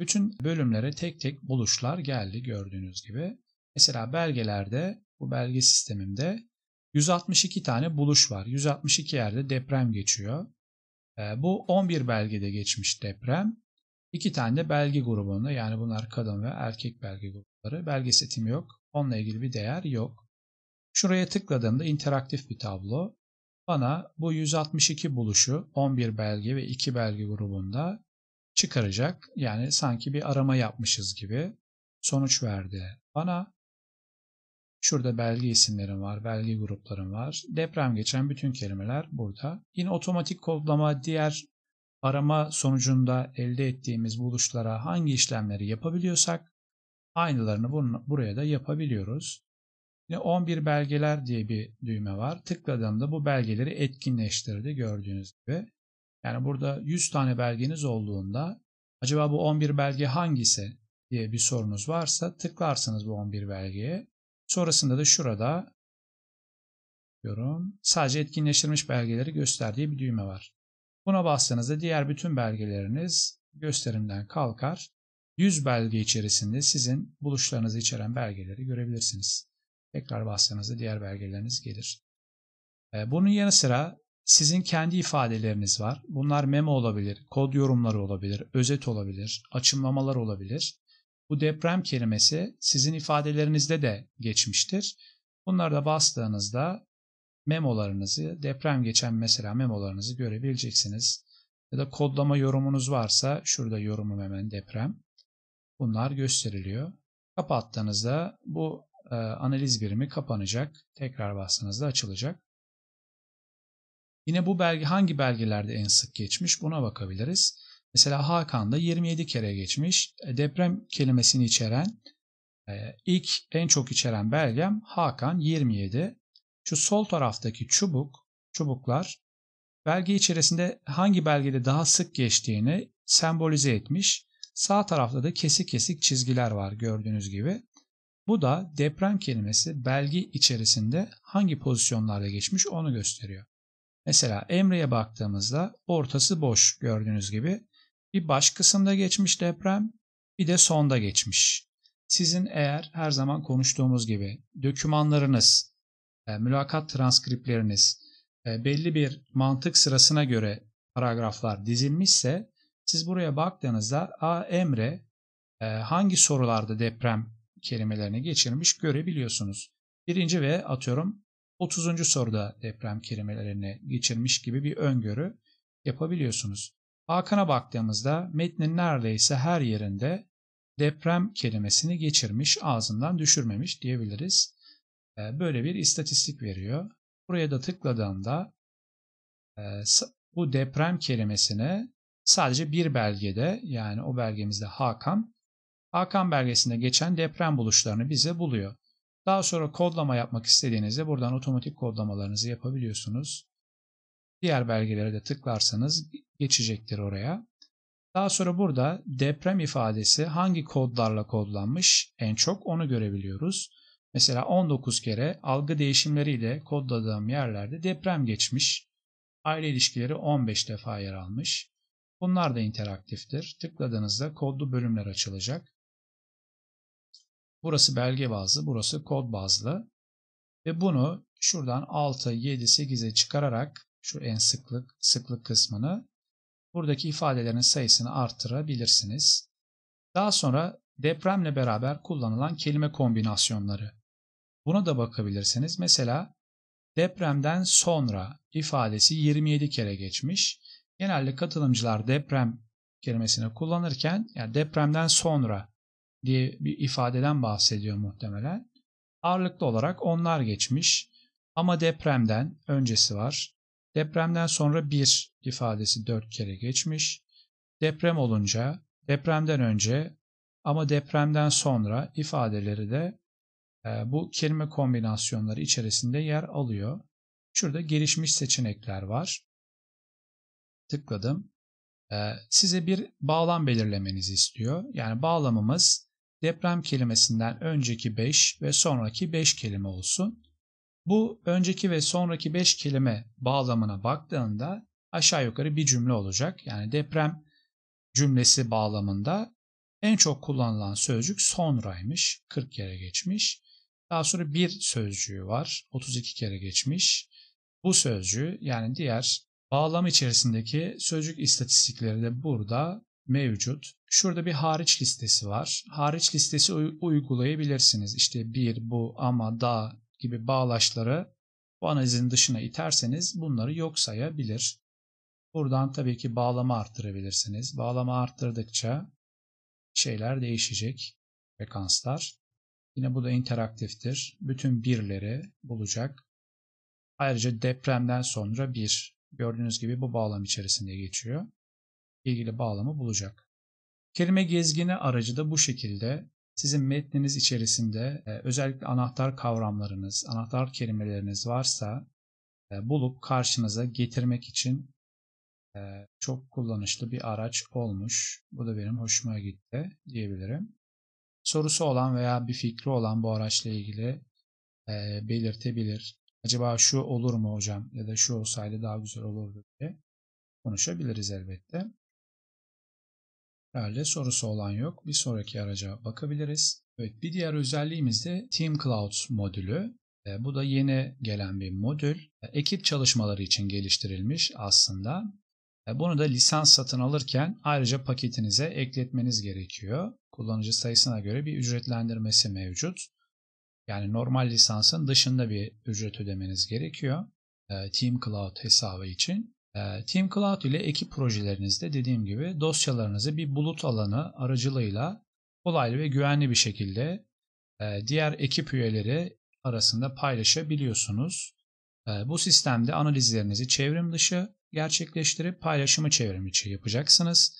Bütün bölümlere tek tek buluşlar geldi gördüğünüz gibi. Mesela belgelerde bu belge sistemimde 162 tane buluş var. 162 yerde deprem geçiyor. Ee, bu 11 belgede geçmiş deprem. İki tane de belge grubunda yani bunlar kadın ve erkek belge grupları. Belge setim yok. Onunla ilgili bir değer yok. Şuraya tıkladığımda interaktif bir tablo. Bana bu 162 buluşu 11 belge ve 2 belge grubunda çıkaracak. Yani sanki bir arama yapmışız gibi sonuç verdi. Bana şurada belge isimlerim var, belge gruplarım var. Deprem geçen bütün kelimeler burada. Yine otomatik kodlama diğer arama sonucunda elde ettiğimiz buluşlara hangi işlemleri yapabiliyorsak aynılarını buraya da yapabiliyoruz. Yine 11 belgeler diye bir düğme var. Tıkladığımda bu belgeleri etkinleştirdi gördüğünüz gibi. Yani burada 100 tane belgeniz olduğunda acaba bu 11 belge hangisi diye bir sorunuz varsa tıklarsınız bu 11 belgeye. Sonrasında da şurada diyorum sadece etkinleştirilmiş belgeleri gösterdiği bir düğme var. Buna bastığınızda diğer bütün belgeleriniz gösterimden kalkar. 100 belge içerisinde sizin buluşlarınızı içeren belgeleri görebilirsiniz. Tekrar bastığınızda diğer belgeleriniz gelir. Ee, bunun yanı sıra sizin kendi ifadeleriniz var. Bunlar memo olabilir, kod yorumları olabilir, özet olabilir, açımlamalar olabilir. Bu deprem kelimesi sizin ifadelerinizde de geçmiştir. Bunları da bastığınızda memolarınızı, deprem geçen mesela memolarınızı görebileceksiniz. ya da kodlama yorumunuz varsa şurada yorumum hemen deprem. Bunlar gösteriliyor. Kapattığınızda bu e, analiz birimi kapanacak. Tekrar bastığınızda açılacak. Yine bu belge hangi belgelerde en sık geçmiş buna bakabiliriz. Mesela Hakan'da 27 kere geçmiş. E, deprem kelimesini içeren e, ilk en çok içeren belgem Hakan 27. Şu sol taraftaki çubuk, çubuklar belge içerisinde hangi belgede daha sık geçtiğini sembolize etmiş. Sağ tarafta da kesik kesik çizgiler var gördüğünüz gibi. Bu da deprem kelimesi belge içerisinde hangi pozisyonlarda geçmiş onu gösteriyor. Mesela Emre'ye baktığımızda ortası boş gördüğünüz gibi. Bir baş kısımda geçmiş deprem, bir de sonda geçmiş. Sizin eğer her zaman konuştuğumuz gibi dökümanlarınız, e, mülakat transkripleriniz e, belli bir mantık sırasına göre paragraflar dizilmişse siz buraya baktığınızda A Emre e, hangi sorularda deprem kelimelerini geçirmiş görebiliyorsunuz. Birinci ve atıyorum 30. soruda deprem kelimelerini geçirmiş gibi bir öngörü yapabiliyorsunuz. Hakan'a baktığımızda metnin neredeyse her yerinde deprem kelimesini geçirmiş, ağzından düşürmemiş diyebiliriz. Ee, böyle bir istatistik veriyor. Buraya da tıkladığımda e, bu deprem kelimesini sadece bir belgede yani o belgemizde Hakan, Hakan belgesinde geçen deprem buluşlarını bize buluyor. Daha sonra kodlama yapmak istediğinizde buradan otomatik kodlamalarınızı yapabiliyorsunuz. Diğer belgelere de tıklarsanız geçecektir oraya. Daha sonra burada deprem ifadesi hangi kodlarla kodlanmış en çok onu görebiliyoruz. Mesela 19 kere algı değişimleriyle kodladığım yerlerde deprem geçmiş. Aile ilişkileri 15 defa yer almış. Bunlar da interaktiftir. Tıkladığınızda kodlu bölümler açılacak. Burası belge bazlı, burası kod bazlı. Ve bunu şuradan 6, 7, 8'e çıkararak şu en sıklık sıklık kısmını buradaki ifadelerin sayısını arttırabilirsiniz. Daha sonra depremle beraber kullanılan kelime kombinasyonları. Buna da bakabilirsiniz. Mesela depremden sonra ifadesi 27 kere geçmiş. Genelde katılımcılar deprem kelimesini kullanırken yani depremden sonra diye bir ifadeden bahsediyor muhtemelen. Ağırlıklı olarak onlar geçmiş ama depremden öncesi var. Depremden sonra bir ifadesi dört kere geçmiş. Deprem olunca, depremden önce ama depremden sonra ifadeleri de e, bu kelime kombinasyonları içerisinde yer alıyor. Şurada gelişmiş seçenekler var. Tıkladım. E, size bir bağlam belirlemenizi istiyor. Yani bağlamımız deprem kelimesinden önceki 5 ve sonraki 5 kelime olsun. Bu önceki ve sonraki 5 kelime bağlamına baktığında aşağı yukarı bir cümle olacak. Yani deprem cümlesi bağlamında en çok kullanılan sözcük sonraymış. 40 kere geçmiş. Daha sonra bir sözcüğü var. 32 kere geçmiş. Bu sözcüğü yani diğer bağlam içerisindeki sözcük istatistikleri de burada mevcut. Şurada bir hariç listesi var. Hariç listesi uygulayabilirsiniz. İşte bir, bu, ama, da gibi bağlaçları bu analizin dışına iterseniz bunları yok sayabilir. Buradan tabii ki bağlama arttırabilirsiniz. Bağlama arttırdıkça şeyler değişecek. Frekanslar. Yine bu da interaktiftir. Bütün birleri bulacak. Ayrıca depremden sonra bir. Gördüğünüz gibi bu bağlam içerisinde geçiyor ilgili bağlamı bulacak. Kelime gezgini aracı da bu şekilde sizin metniniz içerisinde e, özellikle anahtar kavramlarınız, anahtar kelimeleriniz varsa e, bulup karşınıza getirmek için e, çok kullanışlı bir araç olmuş. Bu da benim hoşuma gitti diyebilirim. Sorusu olan veya bir fikri olan bu araçla ilgili belirtebilir. Acaba şu olur mu hocam ya da şu olsaydı daha güzel olurdu diye konuşabiliriz elbette. Herhalde sorusu olan yok. Bir sonraki araca bakabiliriz. Evet, bir diğer özelliğimiz de Team Cloud modülü. E, bu da yeni gelen bir modül. E, ekip çalışmaları için geliştirilmiş aslında. E, bunu da lisans satın alırken ayrıca paketinize ekletmeniz gerekiyor. Kullanıcı sayısına göre bir ücretlendirmesi mevcut. Yani normal lisansın dışında bir ücret ödemeniz gerekiyor. Team Cloud hesabı için. Ee, Team Cloud ile ekip projelerinizde dediğim gibi dosyalarınızı bir bulut alanı aracılığıyla kolaylı ve güvenli bir şekilde e, diğer ekip üyeleri arasında paylaşabiliyorsunuz. E, bu sistemde analizlerinizi çevrim dışı gerçekleştirip paylaşımı çevrim içi yapacaksınız.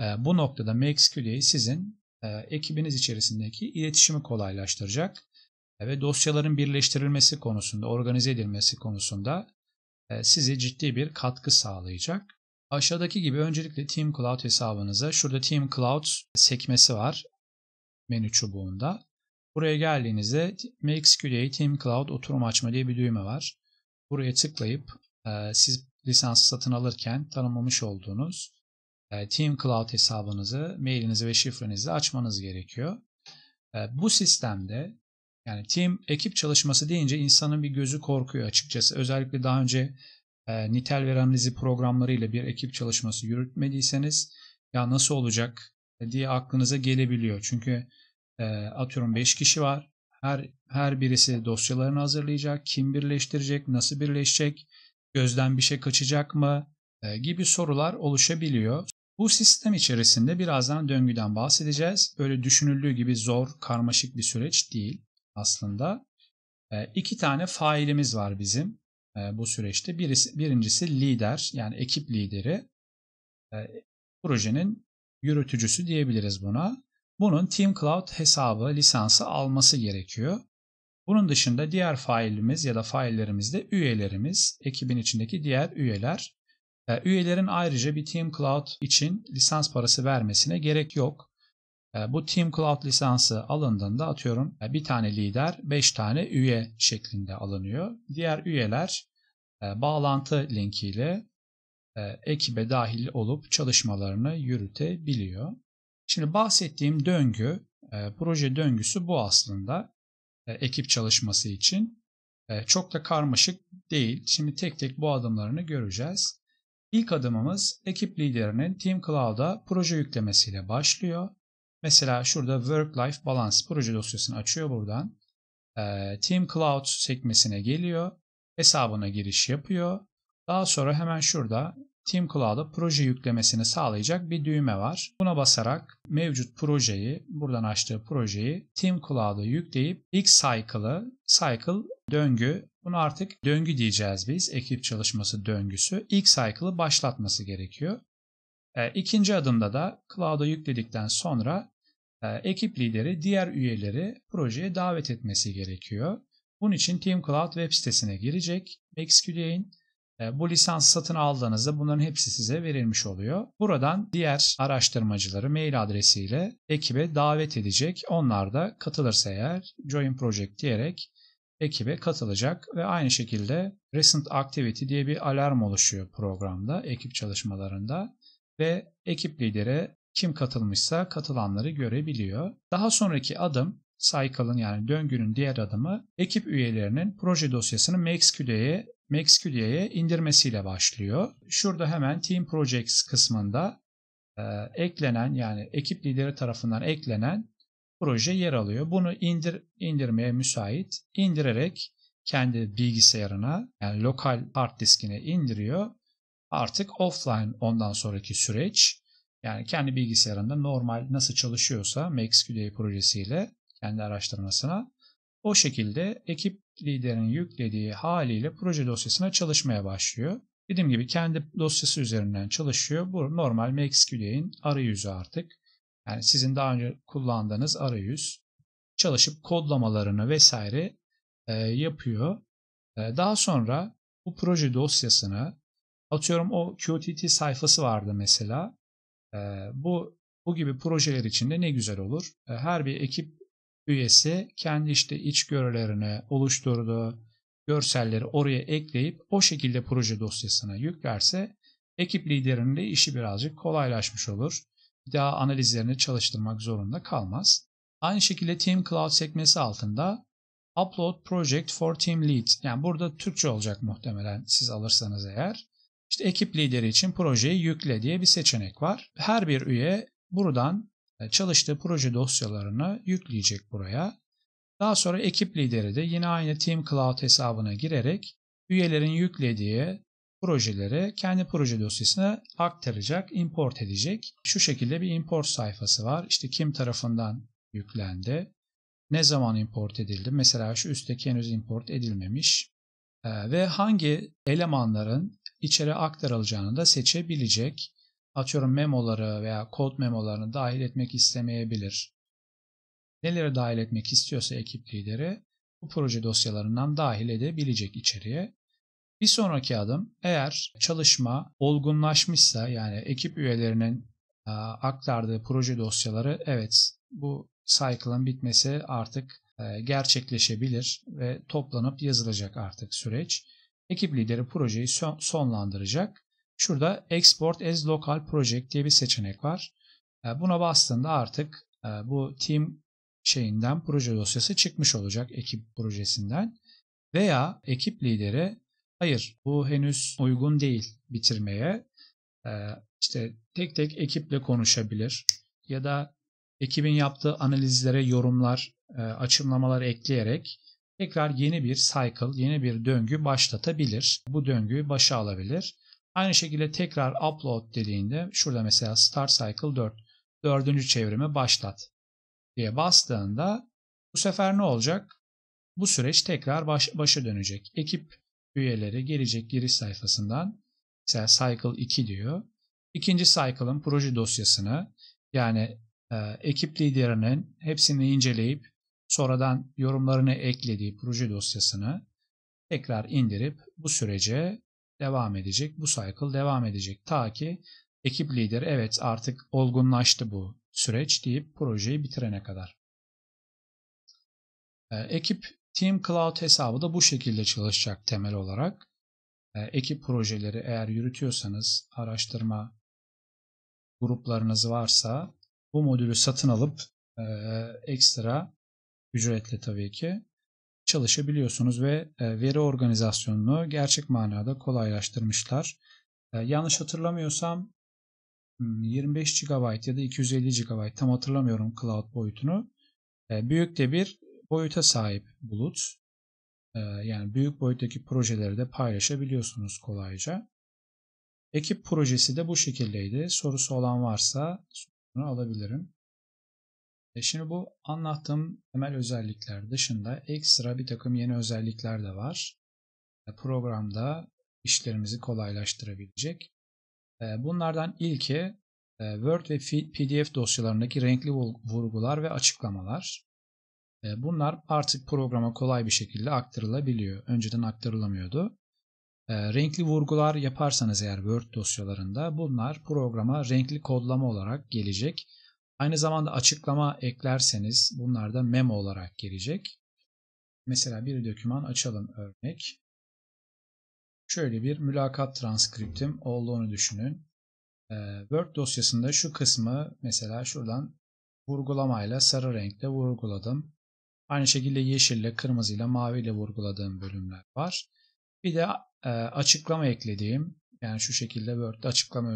E, bu noktada MaxQDA sizin ekibiniz içerisindeki iletişimi kolaylaştıracak ve dosyaların birleştirilmesi konusunda, organize edilmesi konusunda size ciddi bir katkı sağlayacak. Aşağıdaki gibi öncelikle Team Cloud hesabınıza şurada Team Cloud sekmesi var menü çubuğunda. Buraya geldiğinizde MaxQDA Team Cloud oturum açma diye bir düğme var. Buraya tıklayıp siz lisansı satın alırken tanımlamış olduğunuz Team Cloud hesabınızı, mailinizi ve şifrenizi açmanız gerekiyor. Bu sistemde yani team ekip çalışması deyince insanın bir gözü korkuyor açıkçası. Özellikle daha önce e, nitel veri analizi programlarıyla bir ekip çalışması yürütmediyseniz ya nasıl olacak diye aklınıza gelebiliyor. Çünkü e, atıyorum 5 kişi var. Her her birisi dosyalarını hazırlayacak, kim birleştirecek, nasıl birleşecek, gözden bir şey kaçacak mı e, gibi sorular oluşabiliyor. Bu sistem içerisinde birazdan döngüden bahsedeceğiz. Böyle düşünüldüğü gibi zor, karmaşık bir süreç değil aslında. E, iki tane failimiz var bizim e, bu süreçte. Birisi, birincisi lider yani ekip lideri. E, projenin yürütücüsü diyebiliriz buna. Bunun Team Cloud hesabı, lisansı alması gerekiyor. Bunun dışında diğer failimiz ya da faillerimiz de üyelerimiz, ekibin içindeki diğer üyeler. Üyelerin ayrıca bir Team Cloud için lisans parası vermesine gerek yok. E, bu Team Cloud lisansı alındığında atıyorum e, bir tane lider 5 tane üye şeklinde alınıyor. Diğer üyeler e, bağlantı linkiyle ekibe dahil olup çalışmalarını yürütebiliyor. Şimdi bahsettiğim döngü, proje döngüsü bu aslında ekip çalışması için. Çok da karmaşık değil. Şimdi tek tek bu adımlarını göreceğiz. İlk adımımız ekip liderinin Team Cloud'a proje yüklemesiyle başlıyor. Mesela şurada Work-Life Balance proje dosyasını açıyor buradan. Team Cloud sekmesine geliyor. Hesabına giriş yapıyor. Daha sonra hemen şurada Team Cloud'a proje yüklemesini sağlayacak bir düğme var. Buna basarak mevcut projeyi, buradan açtığı projeyi Team Cloud'a yükleyip ilk cycle'ı, cycle döngü, bunu artık döngü diyeceğiz biz, ekip çalışması döngüsü. İlk cycle'ı başlatması gerekiyor. İkinci adımda da Cloud'a yükledikten sonra ee, ekip lideri diğer üyeleri projeye davet etmesi gerekiyor. Bunun için Team Cloud web sitesine girecek. XQD'in e, bu lisans satın aldığınızda bunların hepsi size verilmiş oluyor. Buradan diğer araştırmacıları mail adresiyle ekibe davet edecek. Onlar da katılırsa eğer Join Project diyerek ekibe katılacak ve aynı şekilde Recent Activity diye bir alarm oluşuyor programda, ekip çalışmalarında ve ekip lideri kim katılmışsa katılanları görebiliyor. Daha sonraki adım cycle'ın yani döngünün diğer adımı ekip üyelerinin proje dosyasını MaxQD'ye MaxQD'ye indirmesiyle başlıyor. Şurada hemen Team Projects kısmında e, eklenen yani ekip lideri tarafından eklenen proje yer alıyor. Bunu indir indirmeye müsait. İndirerek kendi bilgisayarına yani lokal hard diskine indiriyor. Artık offline ondan sonraki süreç yani kendi bilgisayarında normal nasıl çalışıyorsa MaxQDA projesiyle kendi araştırmasına o şekilde ekip liderinin yüklediği haliyle proje dosyasına çalışmaya başlıyor. Dediğim gibi kendi dosyası üzerinden çalışıyor. Bu normal MaxQDA'nin arayüzü artık. Yani sizin daha önce kullandığınız arayüz çalışıp kodlamalarını vesaire e, yapıyor. E, daha sonra bu proje dosyasını atıyorum o QTT sayfası vardı mesela. Bu bu gibi projeler için de ne güzel olur. Her bir ekip üyesi kendi işte iç görülerini oluşturduğu görselleri oraya ekleyip o şekilde proje dosyasına yüklerse ekip liderinin de işi birazcık kolaylaşmış olur. Bir daha analizlerini çalıştırmak zorunda kalmaz. Aynı şekilde Team Cloud sekmesi altında Upload Project for Team Lead yani burada Türkçe olacak muhtemelen siz alırsanız eğer. İşte ekip lideri için projeyi yükle diye bir seçenek var. Her bir üye buradan e, çalıştığı proje dosyalarını yükleyecek buraya. Daha sonra ekip lideri de yine aynı Team Cloud hesabına girerek üyelerin yüklediği projeleri kendi proje dosyasına aktaracak, import edecek. Şu şekilde bir import sayfası var. İşte kim tarafından yüklendi, ne zaman import edildi. Mesela şu üstteki henüz import edilmemiş. Ee, ve hangi elemanların içeri aktarılacağını da seçebilecek. Atıyorum memoları veya kod memolarını dahil etmek istemeyebilir. Neleri dahil etmek istiyorsa ekip lideri bu proje dosyalarından dahil edebilecek içeriye. Bir sonraki adım eğer çalışma olgunlaşmışsa yani ekip üyelerinin aktardığı proje dosyaları evet bu cycle'ın bitmesi artık gerçekleşebilir ve toplanıp yazılacak artık süreç. Ekip lideri projeyi sonlandıracak. Şurada Export as Local Project diye bir seçenek var. Buna bastığında artık bu team şeyinden proje dosyası çıkmış olacak ekip projesinden. Veya ekip lideri hayır bu henüz uygun değil bitirmeye. İşte tek tek ekiple konuşabilir ya da ekibin yaptığı analizlere yorumlar, açımlamalar ekleyerek tekrar yeni bir cycle, yeni bir döngü başlatabilir. Bu döngüyü başa alabilir. Aynı şekilde tekrar upload dediğinde şurada mesela start cycle 4, dördüncü çevrimi başlat diye bastığında bu sefer ne olacak? Bu süreç tekrar baş, başa dönecek. Ekip üyeleri gelecek giriş sayfasından mesela cycle 2 diyor. İkinci cycle'ın proje dosyasını yani e, ekip liderinin hepsini inceleyip sonradan yorumlarını eklediği proje dosyasını tekrar indirip bu sürece devam edecek. Bu cycle devam edecek. Ta ki ekip lideri evet artık olgunlaştı bu süreç deyip projeyi bitirene kadar. E, ekip Team Cloud hesabı da bu şekilde çalışacak temel olarak. E, ekip projeleri eğer yürütüyorsanız, araştırma gruplarınız varsa bu modülü satın alıp e, ekstra ücretle tabii ki çalışabiliyorsunuz ve e, veri organizasyonunu gerçek manada kolaylaştırmışlar. E, yanlış hatırlamıyorsam 25 hmm, GB ya da 250 GB tam hatırlamıyorum cloud boyutunu. E, büyük de bir boyuta sahip bulut. Yani büyük boyuttaki projeleri de paylaşabiliyorsunuz kolayca. Ekip projesi de bu şekildeydi. Sorusu olan varsa sorunu alabilirim. E şimdi bu anlattığım temel özellikler dışında ekstra bir takım yeni özellikler de var. Programda işlerimizi kolaylaştırabilecek. Bunlardan ilki Word ve PDF dosyalarındaki renkli vurgular ve açıklamalar. Bunlar artık programa kolay bir şekilde aktarılabiliyor. Önceden aktarılamıyordu. Renkli vurgular yaparsanız eğer Word dosyalarında bunlar programa renkli kodlama olarak gelecek. Aynı zamanda açıklama eklerseniz bunlar da memo olarak gelecek. Mesela bir doküman açalım örnek. Şöyle bir mülakat transkriptim olduğunu düşünün. Word dosyasında şu kısmı mesela şuradan vurgulamayla sarı renkle vurguladım. Aynı şekilde yeşille, kırmızıyla, maviyle vurguladığım bölümler var. Bir de açıklama eklediğim yani şu şekilde Word'de açıklama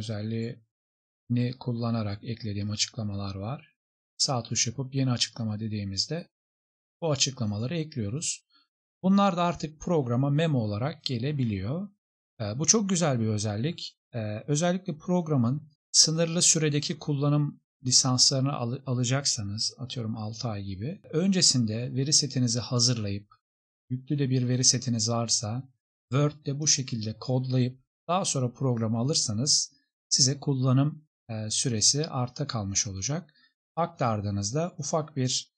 özelliğini kullanarak eklediğim açıklamalar var. Sağ tuş yapıp yeni açıklama dediğimizde bu açıklamaları ekliyoruz. Bunlar da artık programa memo olarak gelebiliyor. Bu çok güzel bir özellik. Özellikle programın sınırlı süredeki kullanım lisanslarını al alacaksanız atıyorum 6 ay gibi öncesinde veri setinizi hazırlayıp yüklü de bir veri setiniz varsa Word'de bu şekilde kodlayıp daha sonra programı alırsanız size kullanım süresi arta kalmış olacak. Aktardığınızda ufak bir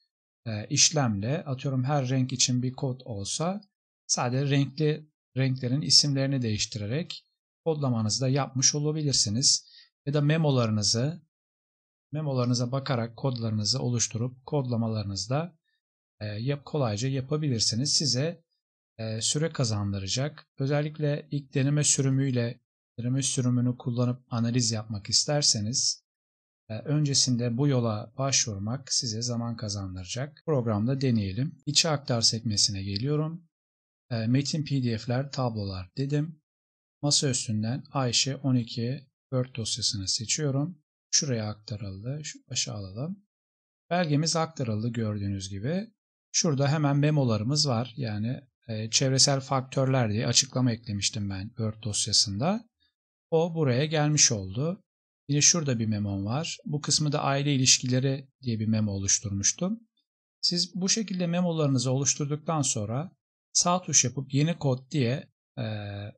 e, işlemle atıyorum her renk için bir kod olsa sadece renkli renklerin isimlerini değiştirerek kodlamanızı da yapmış olabilirsiniz. Ya da memolarınızı memolarınıza bakarak kodlarınızı oluşturup kodlamalarınızda e, yap, kolayca yapabilirsiniz. Size e, süre kazandıracak. Özellikle ilk deneme sürümüyle deneme sürümünü kullanıp analiz yapmak isterseniz e, öncesinde bu yola başvurmak size zaman kazandıracak. Programda deneyelim. İçe aktar sekmesine geliyorum. E, metin pdf'ler, tablolar dedim. Masa üstünden Ayşe 12 Word dosyasını seçiyorum. Şuraya aktarıldı. Şu aşağı alalım. Belgemiz aktarıldı gördüğünüz gibi. Şurada hemen memolarımız var. Yani e, çevresel faktörler diye açıklama eklemiştim ben Word dosyasında. O buraya gelmiş oldu. Yine şurada bir memom var. Bu kısmı da aile ilişkileri diye bir memo oluşturmuştum. Siz bu şekilde memolarınızı oluşturduktan sonra sağ tuş yapıp yeni kod diye e,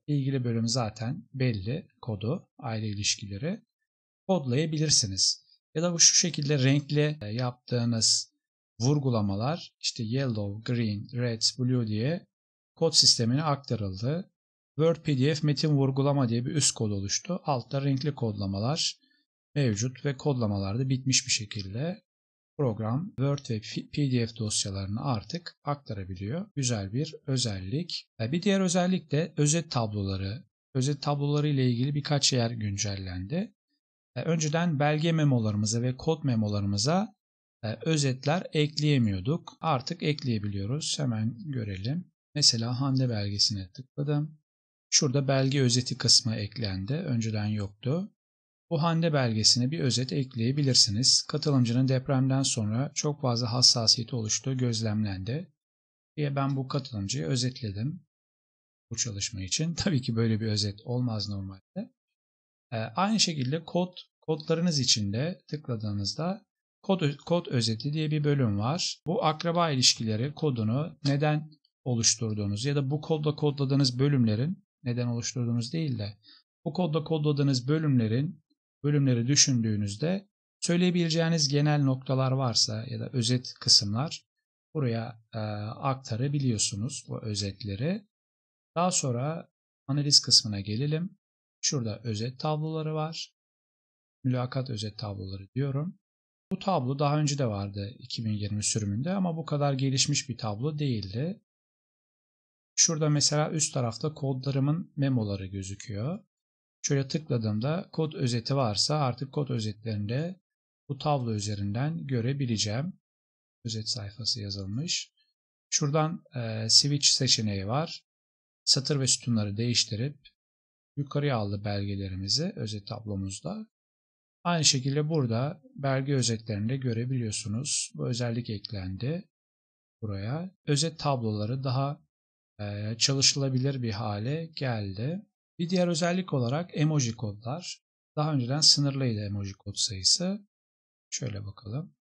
ilgili bölüm zaten belli kodu, aile ilişkileri kodlayabilirsiniz. Ya da bu şu şekilde renkli yaptığınız vurgulamalar işte yellow, green, red, blue diye kod sistemine aktarıldı. Word PDF metin vurgulama diye bir üst kod oluştu. Altta renkli kodlamalar mevcut ve kodlamalar da bitmiş bir şekilde program Word ve PDF dosyalarını artık aktarabiliyor. Güzel bir özellik. E, bir diğer özellik de özet tabloları. Özet tabloları ile ilgili birkaç yer güncellendi. E, önceden belge memolarımıza ve kod memolarımıza e, özetler ekleyemiyorduk. Artık ekleyebiliyoruz. Hemen görelim. Mesela Hande belgesine tıkladım. Şurada belge özeti kısmı eklendi. Önceden yoktu. Bu Hande belgesine bir özet ekleyebilirsiniz. Katılımcının depremden sonra çok fazla hassasiyeti oluştuğu gözlemlendi. Diye ben bu katılımcıyı özetledim bu çalışma için. Tabii ki böyle bir özet olmaz normalde. Ee, aynı şekilde kod kodlarınız içinde tıkladığınızda kod, kod özeti diye bir bölüm var. Bu akraba ilişkileri kodunu neden oluşturduğunuz ya da bu kodla kodladığınız bölümlerin neden oluşturduğunuz değil de bu kodla kodladığınız bölümlerin bölümleri düşündüğünüzde söyleyebileceğiniz genel noktalar varsa ya da özet kısımlar buraya e, aktarabiliyorsunuz bu özetleri. Daha sonra analiz kısmına gelelim. Şurada özet tabloları var. Mülakat özet tabloları diyorum. Bu tablo daha önce de vardı 2020 sürümünde ama bu kadar gelişmiş bir tablo değildi. Şurada mesela üst tarafta kodlarımın memoları gözüküyor. Şöyle tıkladığımda kod özeti varsa artık kod özetlerinde bu tablo üzerinden görebileceğim. Özet sayfası yazılmış. Şuradan e, switch seçeneği var. Satır ve sütunları değiştirip yukarıya aldı belgelerimizi özet tablomuzda. Aynı şekilde burada belge özetlerinde görebiliyorsunuz. Bu özellik eklendi buraya. Özet tabloları daha çalışılabilir bir hale geldi. Bir diğer özellik olarak emoji kodlar. Daha önceden sınırlıydı emoji kod sayısı. Şöyle bakalım.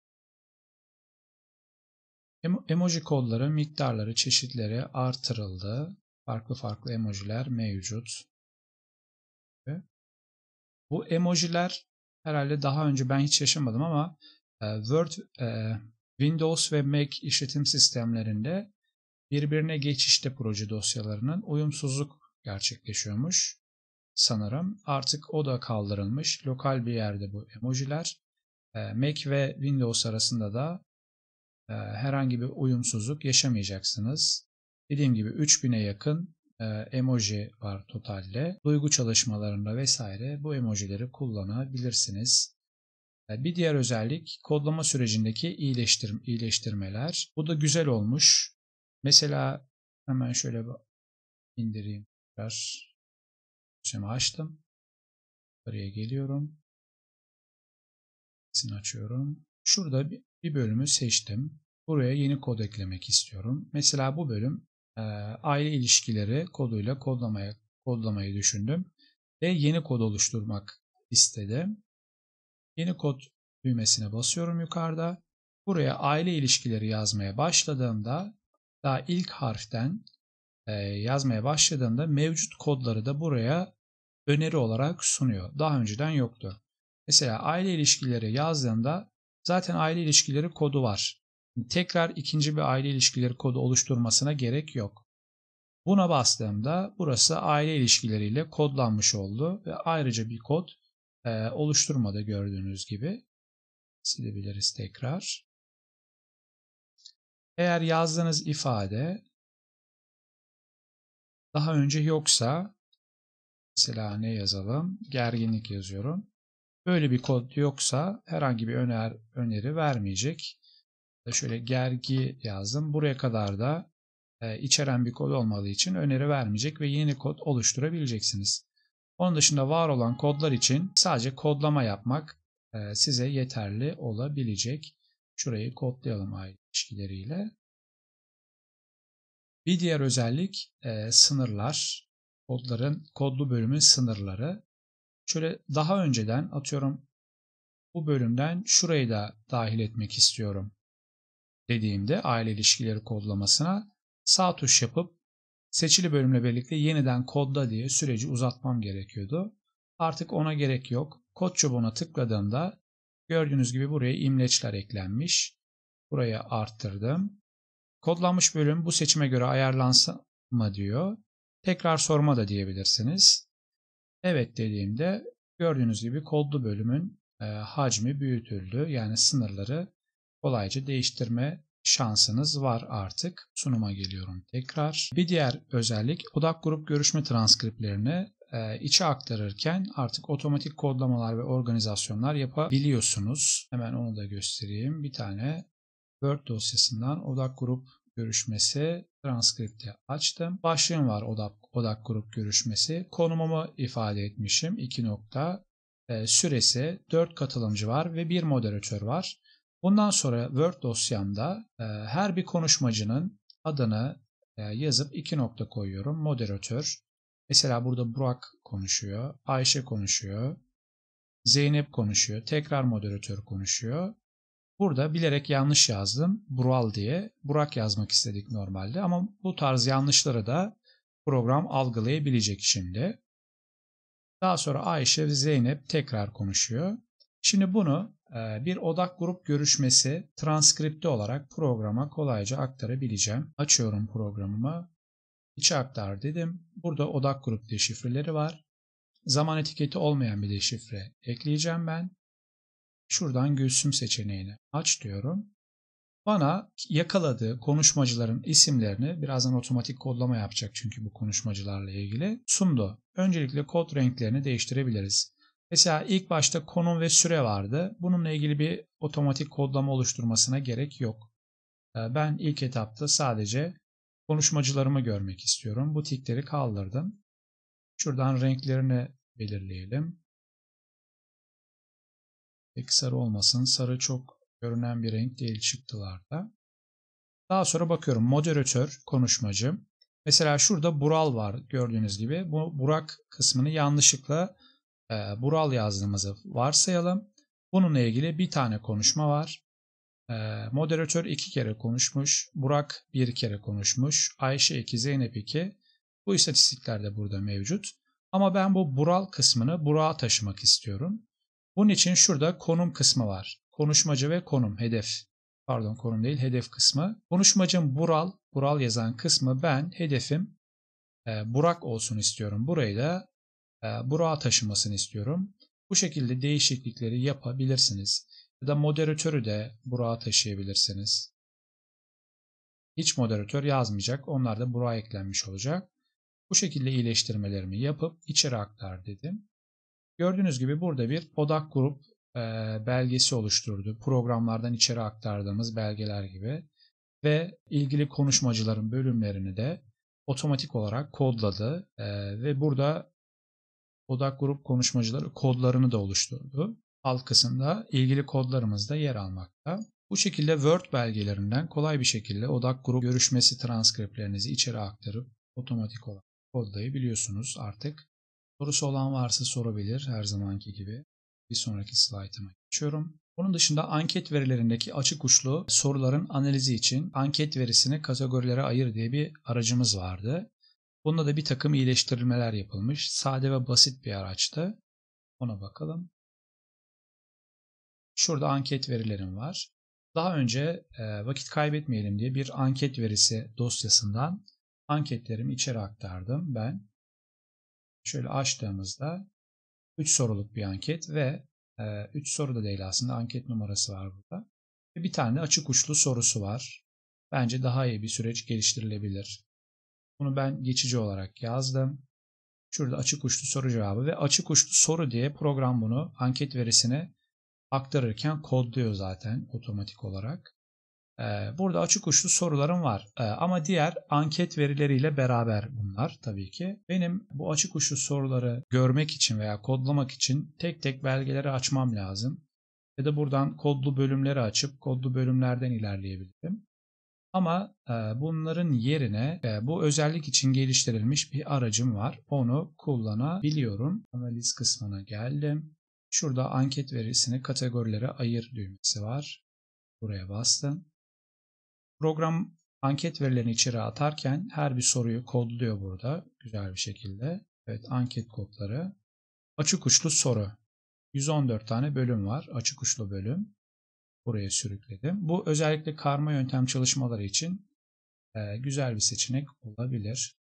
Emoji kodları, miktarları, çeşitleri artırıldı. Farklı farklı emojiler mevcut. Bu emojiler herhalde daha önce ben hiç yaşamadım ama e, Word, e, Windows ve Mac işletim sistemlerinde birbirine geçişte proje dosyalarının uyumsuzluk gerçekleşiyormuş sanırım. Artık o da kaldırılmış. Lokal bir yerde bu emojiler. Ee, Mac ve Windows arasında da e, herhangi bir uyumsuzluk yaşamayacaksınız. Dediğim gibi 3000'e yakın e, emoji var totalde. Duygu çalışmalarında vesaire bu emojileri kullanabilirsiniz. E, bir diğer özellik kodlama sürecindeki iyileştir iyileştirmeler. Bu da güzel olmuş. Mesela hemen şöyle indireyim. Tekrar dosyamı açtım. Buraya geliyorum. Sesini açıyorum. Şurada bir bölümü seçtim. Buraya yeni kod eklemek istiyorum. Mesela bu bölüm e, aile ilişkileri koduyla kodlamaya, kodlamayı düşündüm. Ve yeni kod oluşturmak istedim. Yeni kod düğmesine basıyorum yukarıda. Buraya aile ilişkileri yazmaya başladığımda daha ilk harften e, yazmaya başladığımda mevcut kodları da buraya öneri olarak sunuyor. Daha önceden yoktu. Mesela aile ilişkileri yazdığımda zaten aile ilişkileri kodu var. Tekrar ikinci bir aile ilişkileri kodu oluşturmasına gerek yok. Buna bastığımda burası aile ilişkileriyle kodlanmış oldu ve ayrıca bir kod e, oluşturmadı gördüğünüz gibi. Silebiliriz tekrar. Eğer yazdığınız ifade daha önce yoksa mesela ne yazalım? Gerginlik yazıyorum. Böyle bir kod yoksa herhangi bir öner, öneri vermeyecek. Şöyle gergi yazdım. Buraya kadar da e, içeren bir kod olmadığı için öneri vermeyecek ve yeni kod oluşturabileceksiniz. Onun dışında var olan kodlar için sadece kodlama yapmak e, size yeterli olabilecek. Şurayı kodlayalım aile ilişkileriyle. Bir diğer özellik e, sınırlar. Kodların, kodlu bölümün sınırları. Şöyle daha önceden atıyorum bu bölümden şurayı da dahil etmek istiyorum dediğimde aile ilişkileri kodlamasına sağ tuş yapıp seçili bölümle birlikte yeniden kodla diye süreci uzatmam gerekiyordu. Artık ona gerek yok. Kod çubuğuna tıkladığımda gördüğünüz gibi buraya imleçler eklenmiş. Buraya arttırdım. Kodlanmış bölüm bu seçime göre ayarlansa mı diyor. Tekrar sorma da diyebilirsiniz. Evet dediğimde gördüğünüz gibi kodlu bölümün e, hacmi büyütüldü. Yani sınırları kolayca değiştirme şansınız var artık. Sunuma geliyorum tekrar. Bir diğer özellik odak grup görüşme transkriplerini içe aktarırken artık otomatik kodlamalar ve organizasyonlar yapabiliyorsunuz. Hemen onu da göstereyim. Bir tane Word dosyasından odak grup görüşmesi transkripti açtım. Başlığım var odak, odak grup görüşmesi. Konumumu ifade etmişim. 2 nokta. E, süresi 4 katılımcı var ve bir moderatör var. Bundan sonra Word dosyamda e, her bir konuşmacının adını e, yazıp iki nokta koyuyorum. Moderatör. Mesela burada Burak konuşuyor, Ayşe konuşuyor, Zeynep konuşuyor, tekrar moderatör konuşuyor. Burada bilerek yanlış yazdım. Bural diye. Burak yazmak istedik normalde ama bu tarz yanlışları da program algılayabilecek şimdi. Daha sonra Ayşe ve Zeynep tekrar konuşuyor. Şimdi bunu e, bir odak grup görüşmesi transkripti olarak programa kolayca aktarabileceğim. Açıyorum programımı. İçe aktar dedim. Burada odak grup deşifreleri var. Zaman etiketi olmayan bir deşifre ekleyeceğim ben. Şuradan Gülsüm seçeneğini aç diyorum. Bana yakaladığı konuşmacıların isimlerini birazdan otomatik kodlama yapacak çünkü bu konuşmacılarla ilgili sundu. Öncelikle kod renklerini değiştirebiliriz. Mesela ilk başta konum ve süre vardı. Bununla ilgili bir otomatik kodlama oluşturmasına gerek yok. Ee, ben ilk etapta sadece konuşmacılarımı görmek istiyorum. Bu tikleri kaldırdım. Şuradan renklerini belirleyelim. Pek sarı olmasın. Sarı çok görünen bir renk değil çıktılarda. Daha sonra bakıyorum moderatör, konuşmacı. Mesela şurada Bural var gördüğünüz gibi. Bu Burak kısmını yanlışlıkla e, Bural yazdığımızı varsayalım. Bununla ilgili bir tane konuşma var. E, moderatör iki kere konuşmuş. Burak bir kere konuşmuş. Ayşe iki, Zeynep iki. Bu istatistikler de burada mevcut. Ama ben bu Bural kısmını Burak'a taşımak istiyorum. Bunun için şurada konum kısmı var. Konuşmacı ve konum, hedef. Pardon konum değil, hedef kısmı. Konuşmacım Bural, Bural yazan kısmı ben, hedefim e, Burak olsun istiyorum. Burayı da e, Burak'a taşımasını istiyorum. Bu şekilde değişiklikleri yapabilirsiniz. Ya da moderatörü de Burak'a taşıyabilirsiniz. Hiç moderatör yazmayacak. Onlar da Burak'a eklenmiş olacak. Bu şekilde iyileştirmelerimi yapıp içeri aktar dedim. Gördüğünüz gibi burada bir odak grup e, belgesi oluşturdu. Programlardan içeri aktardığımız belgeler gibi. Ve ilgili konuşmacıların bölümlerini de otomatik olarak kodladı. E, ve burada odak grup konuşmacıları kodlarını da oluşturdu. Alt kısımda ilgili kodlarımız da yer almakta. Bu şekilde Word belgelerinden kolay bir şekilde odak grup görüşmesi transkriptlerinizi içeri aktarıp otomatik olarak kodlayabiliyorsunuz artık. Sorusu olan varsa sorabilir her zamanki gibi. Bir sonraki slaytıma geçiyorum. Bunun dışında anket verilerindeki açık uçlu soruların analizi için anket verisini kategorilere ayır diye bir aracımız vardı. Bunda da bir takım iyileştirilmeler yapılmış. Sade ve basit bir araçtı. Ona bakalım. Şurada anket verilerim var. Daha önce e, vakit kaybetmeyelim diye bir anket verisi dosyasından anketlerimi içeri aktardım ben. Şöyle açtığımızda 3 soruluk bir anket ve 3 e, soru da değil aslında anket numarası var burada. Ve bir tane açık uçlu sorusu var. Bence daha iyi bir süreç geliştirilebilir. Bunu ben geçici olarak yazdım. Şurada açık uçlu soru cevabı ve açık uçlu soru diye program bunu anket verisine aktarırken kodluyor zaten otomatik olarak. Ee, burada açık uçlu sorularım var ee, ama diğer anket verileriyle beraber bunlar tabii ki. Benim bu açık uçlu soruları görmek için veya kodlamak için tek tek belgeleri açmam lazım. Ya da buradan kodlu bölümleri açıp kodlu bölümlerden ilerleyebilirim. Ama e, bunların yerine e, bu özellik için geliştirilmiş bir aracım var. Onu kullanabiliyorum. Analiz kısmına geldim. Şurada anket verisini kategorilere ayır düğmesi var. Buraya bastım. Program anket verilerini içeri atarken her bir soruyu kodluyor burada güzel bir şekilde. Evet anket kodları. Açık uçlu soru. 114 tane bölüm var. Açık uçlu bölüm. Buraya sürükledim. Bu özellikle karma yöntem çalışmaları için e, güzel bir seçenek olabilir.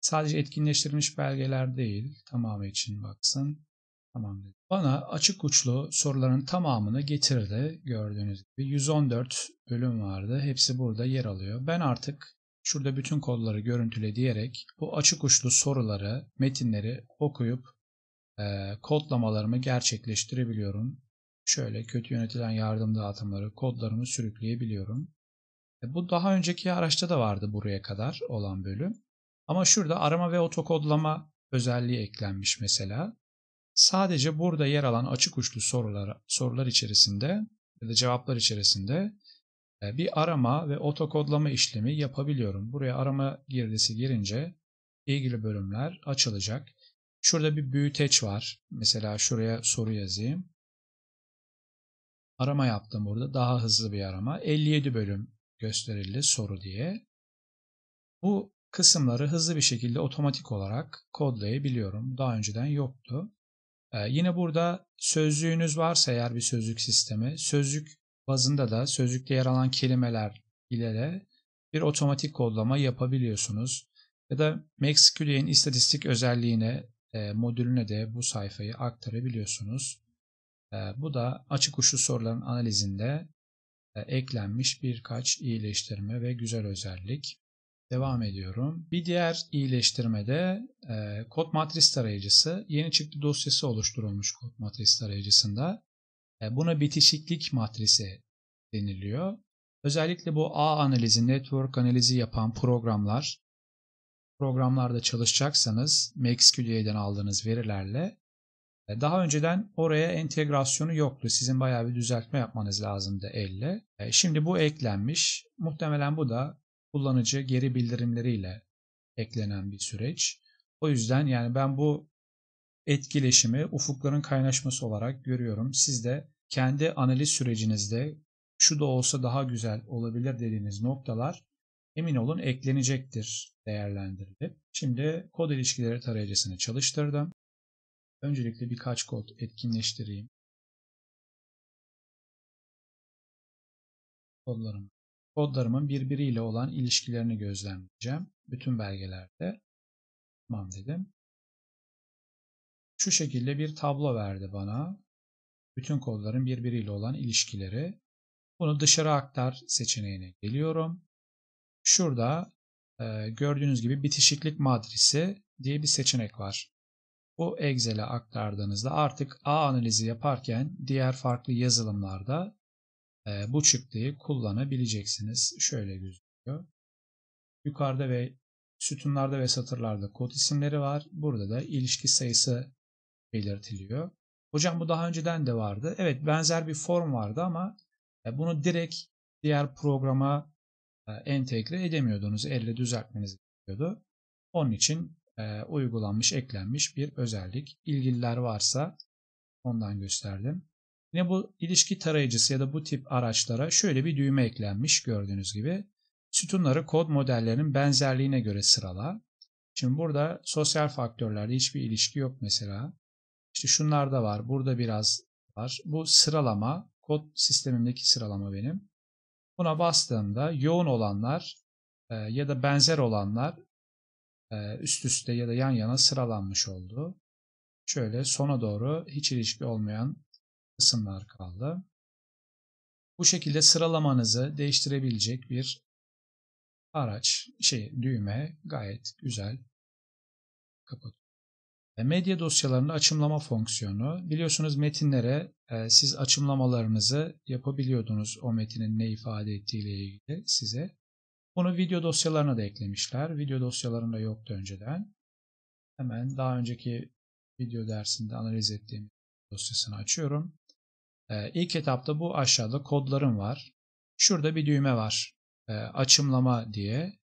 Sadece etkinleştirilmiş belgeler değil. Tamamı için baksın. Tamam dedim. Bana açık uçlu soruların tamamını getirdi. Gördüğünüz gibi 114 bölüm vardı. Hepsi burada yer alıyor. Ben artık şurada bütün kodları görüntüle diyerek bu açık uçlu soruları, metinleri okuyup e, kodlamalarımı gerçekleştirebiliyorum. Şöyle kötü yönetilen yardım dağıtımları kodlarımı sürükleyebiliyorum. E, bu daha önceki araçta da vardı buraya kadar olan bölüm. Ama şurada arama ve otokodlama özelliği eklenmiş mesela. Sadece burada yer alan açık uçlu sorular, sorular içerisinde ya da cevaplar içerisinde e, bir arama ve otokodlama işlemi yapabiliyorum. Buraya arama girdisi girince ilgili bölümler açılacak. Şurada bir büyüteç var. Mesela şuraya soru yazayım. Arama yaptım burada. Daha hızlı bir arama. 57 bölüm gösterildi soru diye. Bu kısımları hızlı bir şekilde otomatik olarak kodlayabiliyorum. Daha önceden yoktu. Ee, yine burada sözlüğünüz varsa eğer bir sözlük sistemi, sözlük bazında da sözlükte yer alan kelimeler ile de bir otomatik kodlama yapabiliyorsunuz. Ya da MaxQL'in istatistik özelliğine, e, modülüne de bu sayfayı aktarabiliyorsunuz. E, bu da açık uçlu soruların analizinde e, eklenmiş birkaç iyileştirme ve güzel özellik. Devam ediyorum. Bir diğer iyileştirmede e, kod matris tarayıcısı yeni çıktı dosyası oluşturulmuş kod matris tarayıcısında. E, buna bitişiklik matrisi deniliyor. Özellikle bu ağ analizi, network analizi yapan programlar, programlarda çalışacaksanız MaxQDA'dan aldığınız verilerle e, daha önceden oraya entegrasyonu yoktu. Sizin bayağı bir düzeltme yapmanız lazımdı elle. E, şimdi bu eklenmiş. Muhtemelen bu da kullanıcı geri bildirimleriyle eklenen bir süreç. O yüzden yani ben bu etkileşimi ufukların kaynaşması olarak görüyorum. Siz de kendi analiz sürecinizde şu da olsa daha güzel olabilir dediğiniz noktalar emin olun eklenecektir değerlendirilip. Şimdi kod ilişkileri tarayıcısını çalıştırdım. Öncelikle birkaç kod etkinleştireyim. Kodlarım. Kodlarımın birbiriyle olan ilişkilerini gözlemleyeceğim. Bütün belgelerde. Tamam dedim. Şu şekilde bir tablo verdi bana. Bütün kodların birbiriyle olan ilişkileri. Bunu dışarı aktar seçeneğine geliyorum. Şurada e, gördüğünüz gibi bitişiklik matrisi diye bir seçenek var. Bu Excel'e aktardığınızda artık A analizi yaparken diğer farklı yazılımlarda e, bu çıktıyı kullanabileceksiniz. Şöyle gözüküyor. Yukarıda ve sütunlarda ve satırlarda kod isimleri var. Burada da ilişki sayısı belirtiliyor. Hocam bu daha önceden de vardı. Evet benzer bir form vardı ama e, bunu direkt diğer programa e, entegre edemiyordunuz. Elle düzeltmeniz gerekiyordu. Onun için e, uygulanmış, eklenmiş bir özellik. İlgililer varsa ondan gösterdim. Yine bu ilişki tarayıcısı ya da bu tip araçlara şöyle bir düğme eklenmiş gördüğünüz gibi. Sütunları kod modellerinin benzerliğine göre sırala. Şimdi burada sosyal faktörlerde hiçbir ilişki yok mesela. İşte şunlar da var. Burada biraz var. Bu sıralama, kod sistemimdeki sıralama benim. Buna bastığımda yoğun olanlar e, ya da benzer olanlar e, üst üste ya da yan yana sıralanmış oldu. Şöyle sona doğru hiç ilişki olmayan kısımlar kaldı. Bu şekilde sıralamanızı değiştirebilecek bir araç, şey düğme gayet güzel. Kapat. E, medya dosyalarının açımlama fonksiyonu. Biliyorsunuz metinlere e, siz açımlamalarınızı yapabiliyordunuz o metinin ne ifade ettiğiyle ilgili size. Bunu video dosyalarına da eklemişler. Video dosyalarında yoktu önceden. Hemen daha önceki video dersinde analiz ettiğim dosyasını açıyorum. Ee, ilk etapta bu aşağıda kodlarım var. Şurada bir düğme var. e, açımlama diye.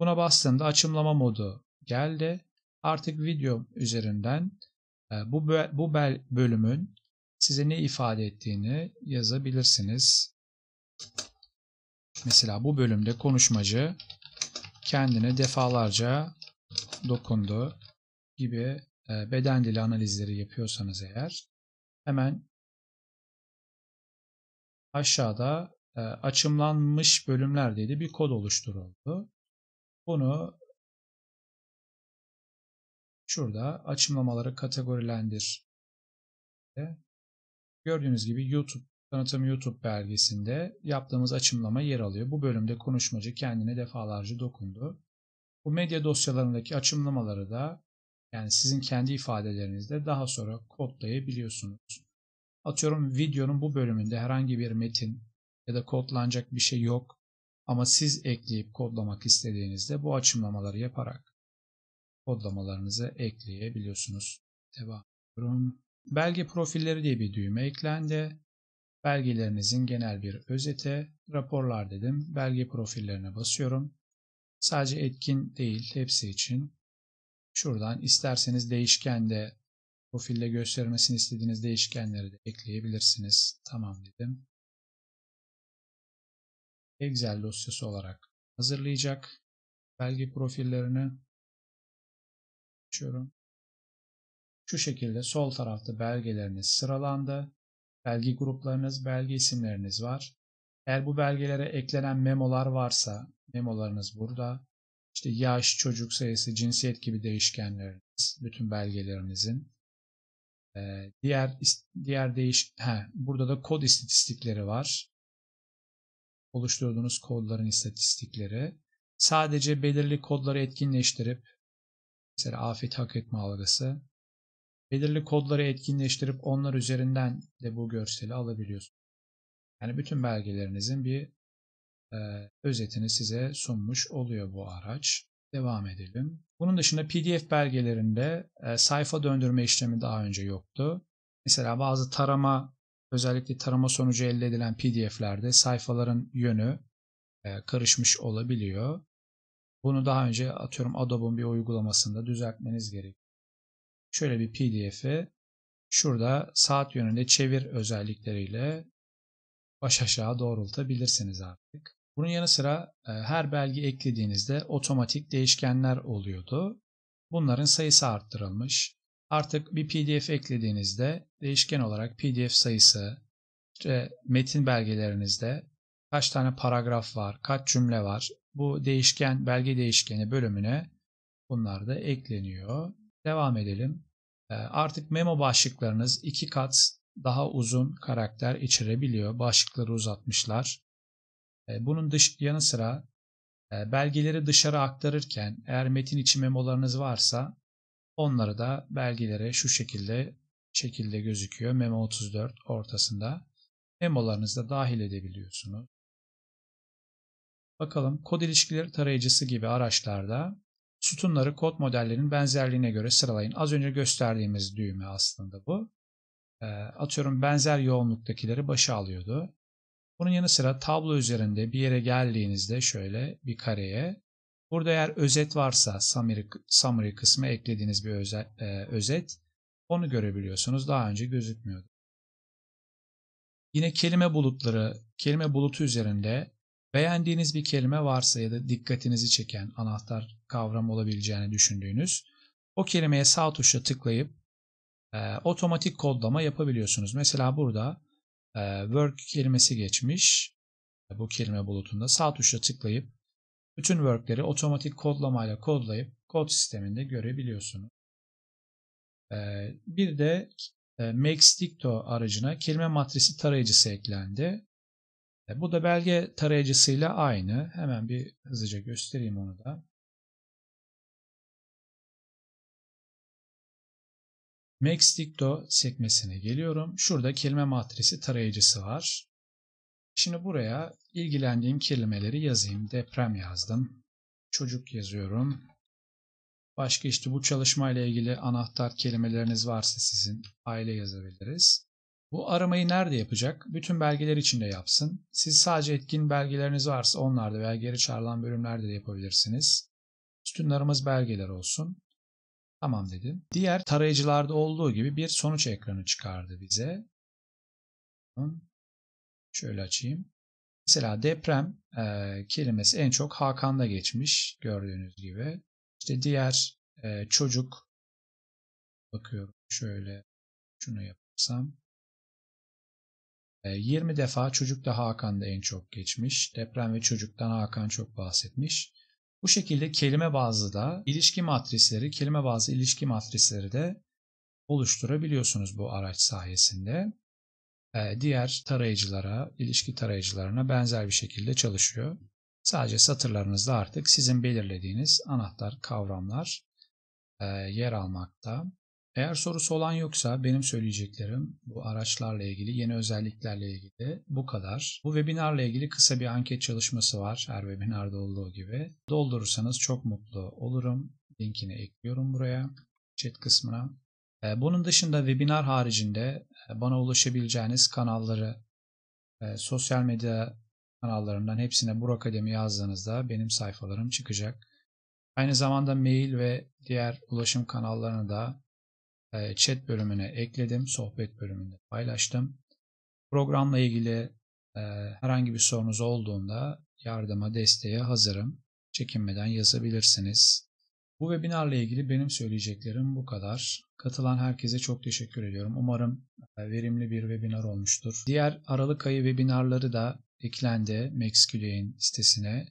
Buna bastığımda açımlama modu geldi. Artık video üzerinden e, bu, bu bölümün size ne ifade ettiğini yazabilirsiniz. Mesela bu bölümde konuşmacı kendine defalarca dokundu gibi e, beden dili analizleri yapıyorsanız eğer hemen aşağıda e, açımlanmış bölümler diye bir kod oluşturuldu. Bunu şurada açımlamaları kategorilendir. Gördüğünüz gibi YouTube tanıtım YouTube belgesinde yaptığımız açımlama yer alıyor. Bu bölümde konuşmacı kendine defalarca dokundu. Bu medya dosyalarındaki açımlamaları da yani sizin kendi ifadelerinizde daha sonra kodlayabiliyorsunuz. Atıyorum videonun bu bölümünde herhangi bir metin ya da kodlanacak bir şey yok ama siz ekleyip kodlamak istediğinizde bu açımlamaları yaparak kodlamalarınızı ekleyebiliyorsunuz. Devam ediyorum. Belge profilleri diye bir düğme eklendi. Belgelerinizin genel bir özeti, raporlar dedim. Belge profillerine basıyorum. Sadece etkin değil, hepsi için. Şuradan isterseniz değişkende profilde göstermesini istediğiniz değişkenleri de ekleyebilirsiniz. Tamam dedim. Excel dosyası olarak hazırlayacak belge profillerini açıyorum. Şu şekilde sol tarafta belgeleriniz sıralandı. Belge gruplarınız, belge isimleriniz var. Eğer bu belgelere eklenen memolar varsa memolarınız burada. İşte yaş, çocuk sayısı, cinsiyet gibi değişkenleriniz, bütün belgelerinizin. Ee, diğer diğer değiş he, burada da kod istatistikleri var. Oluşturduğunuz kodların istatistikleri. Sadece belirli kodları etkinleştirip mesela afet hak etme algısı belirli kodları etkinleştirip onlar üzerinden de bu görseli alabiliyorsunuz. Yani bütün belgelerinizin bir e, özetini size sunmuş oluyor bu araç. Devam edelim. Bunun dışında PDF belgelerinde e, sayfa döndürme işlemi daha önce yoktu. Mesela bazı tarama, özellikle tarama sonucu elde edilen PDF'lerde sayfaların yönü e, karışmış olabiliyor. Bunu daha önce atıyorum Adobe'un bir uygulamasında düzeltmeniz gerekiyor. Şöyle bir PDF'i şurada saat yönünde çevir özellikleriyle baş aşağı doğrultabilirsiniz artık. Bunun yanı sıra e, her belge eklediğinizde otomatik değişkenler oluyordu. Bunların sayısı arttırılmış. Artık bir PDF eklediğinizde değişken olarak PDF sayısı, işte metin belgelerinizde kaç tane paragraf var, kaç cümle var, bu değişken belge değişkeni bölümüne bunlar da ekleniyor. Devam edelim. Ee, artık memo başlıklarınız iki kat daha uzun karakter içerebiliyor. Başlıkları uzatmışlar. Ee, bunun dış yanı sıra e, belgeleri dışarı aktarırken eğer metin içi memolarınız varsa onları da belgelere şu şekilde şekilde gözüküyor. Memo 34 ortasında. Memolarınızı da dahil edebiliyorsunuz. Bakalım kod ilişkileri tarayıcısı gibi araçlarda Sütunları kod modellerinin benzerliğine göre sıralayın. Az önce gösterdiğimiz düğme aslında bu. Ee, atıyorum benzer yoğunluktakileri başa alıyordu. Bunun yanı sıra tablo üzerinde bir yere geldiğinizde şöyle bir kareye burada eğer özet varsa summary, summary kısmı eklediğiniz bir özet, e, özet onu görebiliyorsunuz. Daha önce gözükmüyordu. Yine kelime bulutları, kelime bulutu üzerinde Beğendiğiniz bir kelime varsa ya da dikkatinizi çeken anahtar kavram olabileceğini düşündüğünüz o kelimeye sağ tuşla tıklayıp e, otomatik kodlama yapabiliyorsunuz. Mesela burada work kelimesi geçmiş. Bu kelime bulutunda sağ tuşla tıklayıp bütün workleri otomatik kodlamayla kodlayıp kod sisteminde görebiliyorsunuz. E, bir de e, Maxdicto aracına kelime matrisi tarayıcısı eklendi. E, bu da belge tarayıcısıyla aynı. Hemen bir hızlıca göstereyim onu da. Maxdicto sekmesine geliyorum. Şurada kelime matrisi tarayıcısı var. Şimdi buraya ilgilendiğim kelimeleri yazayım. Deprem yazdım. Çocuk yazıyorum. Başka işte bu çalışmayla ilgili anahtar kelimeleriniz varsa sizin aile yazabiliriz. Bu aramayı nerede yapacak? Bütün belgeler içinde yapsın. Siz sadece etkin belgeleriniz varsa onlarda veya geri çağrılan bölümlerde de yapabilirsiniz. Sütunlarımız belgeler olsun. Tamam dedim. Diğer tarayıcılarda olduğu gibi bir sonuç ekranı çıkardı bize. Şöyle açayım. Mesela deprem e, kelimesi en çok Hakan'da geçmiş gördüğünüz gibi. İşte diğer e, çocuk bakıyorum şöyle şunu yaparsam 20 defa çocuk da Hakan'da en çok geçmiş. Deprem ve çocuktan Hakan çok bahsetmiş. Bu şekilde kelime bazlı da ilişki matrisleri, kelime bazlı ilişki matrisleri de oluşturabiliyorsunuz bu araç sayesinde. Diğer tarayıcılara, ilişki tarayıcılarına benzer bir şekilde çalışıyor. Sadece satırlarınızda artık sizin belirlediğiniz anahtar kavramlar yer almakta. Eğer sorusu olan yoksa benim söyleyeceklerim bu araçlarla ilgili, yeni özelliklerle ilgili bu kadar. Bu webinarla ilgili kısa bir anket çalışması var her webinarda olduğu gibi. Doldurursanız çok mutlu olurum. Linkini ekliyorum buraya chat kısmına. Ee, bunun dışında webinar haricinde e, bana ulaşabileceğiniz kanalları e, sosyal medya kanallarından hepsine Burak Akademi yazdığınızda benim sayfalarım çıkacak. Aynı zamanda mail ve diğer ulaşım kanallarını da chat bölümüne ekledim. Sohbet bölümünde paylaştım. Programla ilgili e, herhangi bir sorunuz olduğunda yardıma, desteğe hazırım. Çekinmeden yazabilirsiniz. Bu webinarla ilgili benim söyleyeceklerim bu kadar. Katılan herkese çok teşekkür ediyorum. Umarım e, verimli bir webinar olmuştur. Diğer Aralık ayı webinarları da eklendi MaxQL'in sitesine.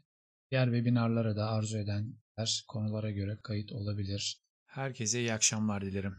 Diğer webinarlara da arzu edenler konulara göre kayıt olabilir. Herkese iyi akşamlar dilerim.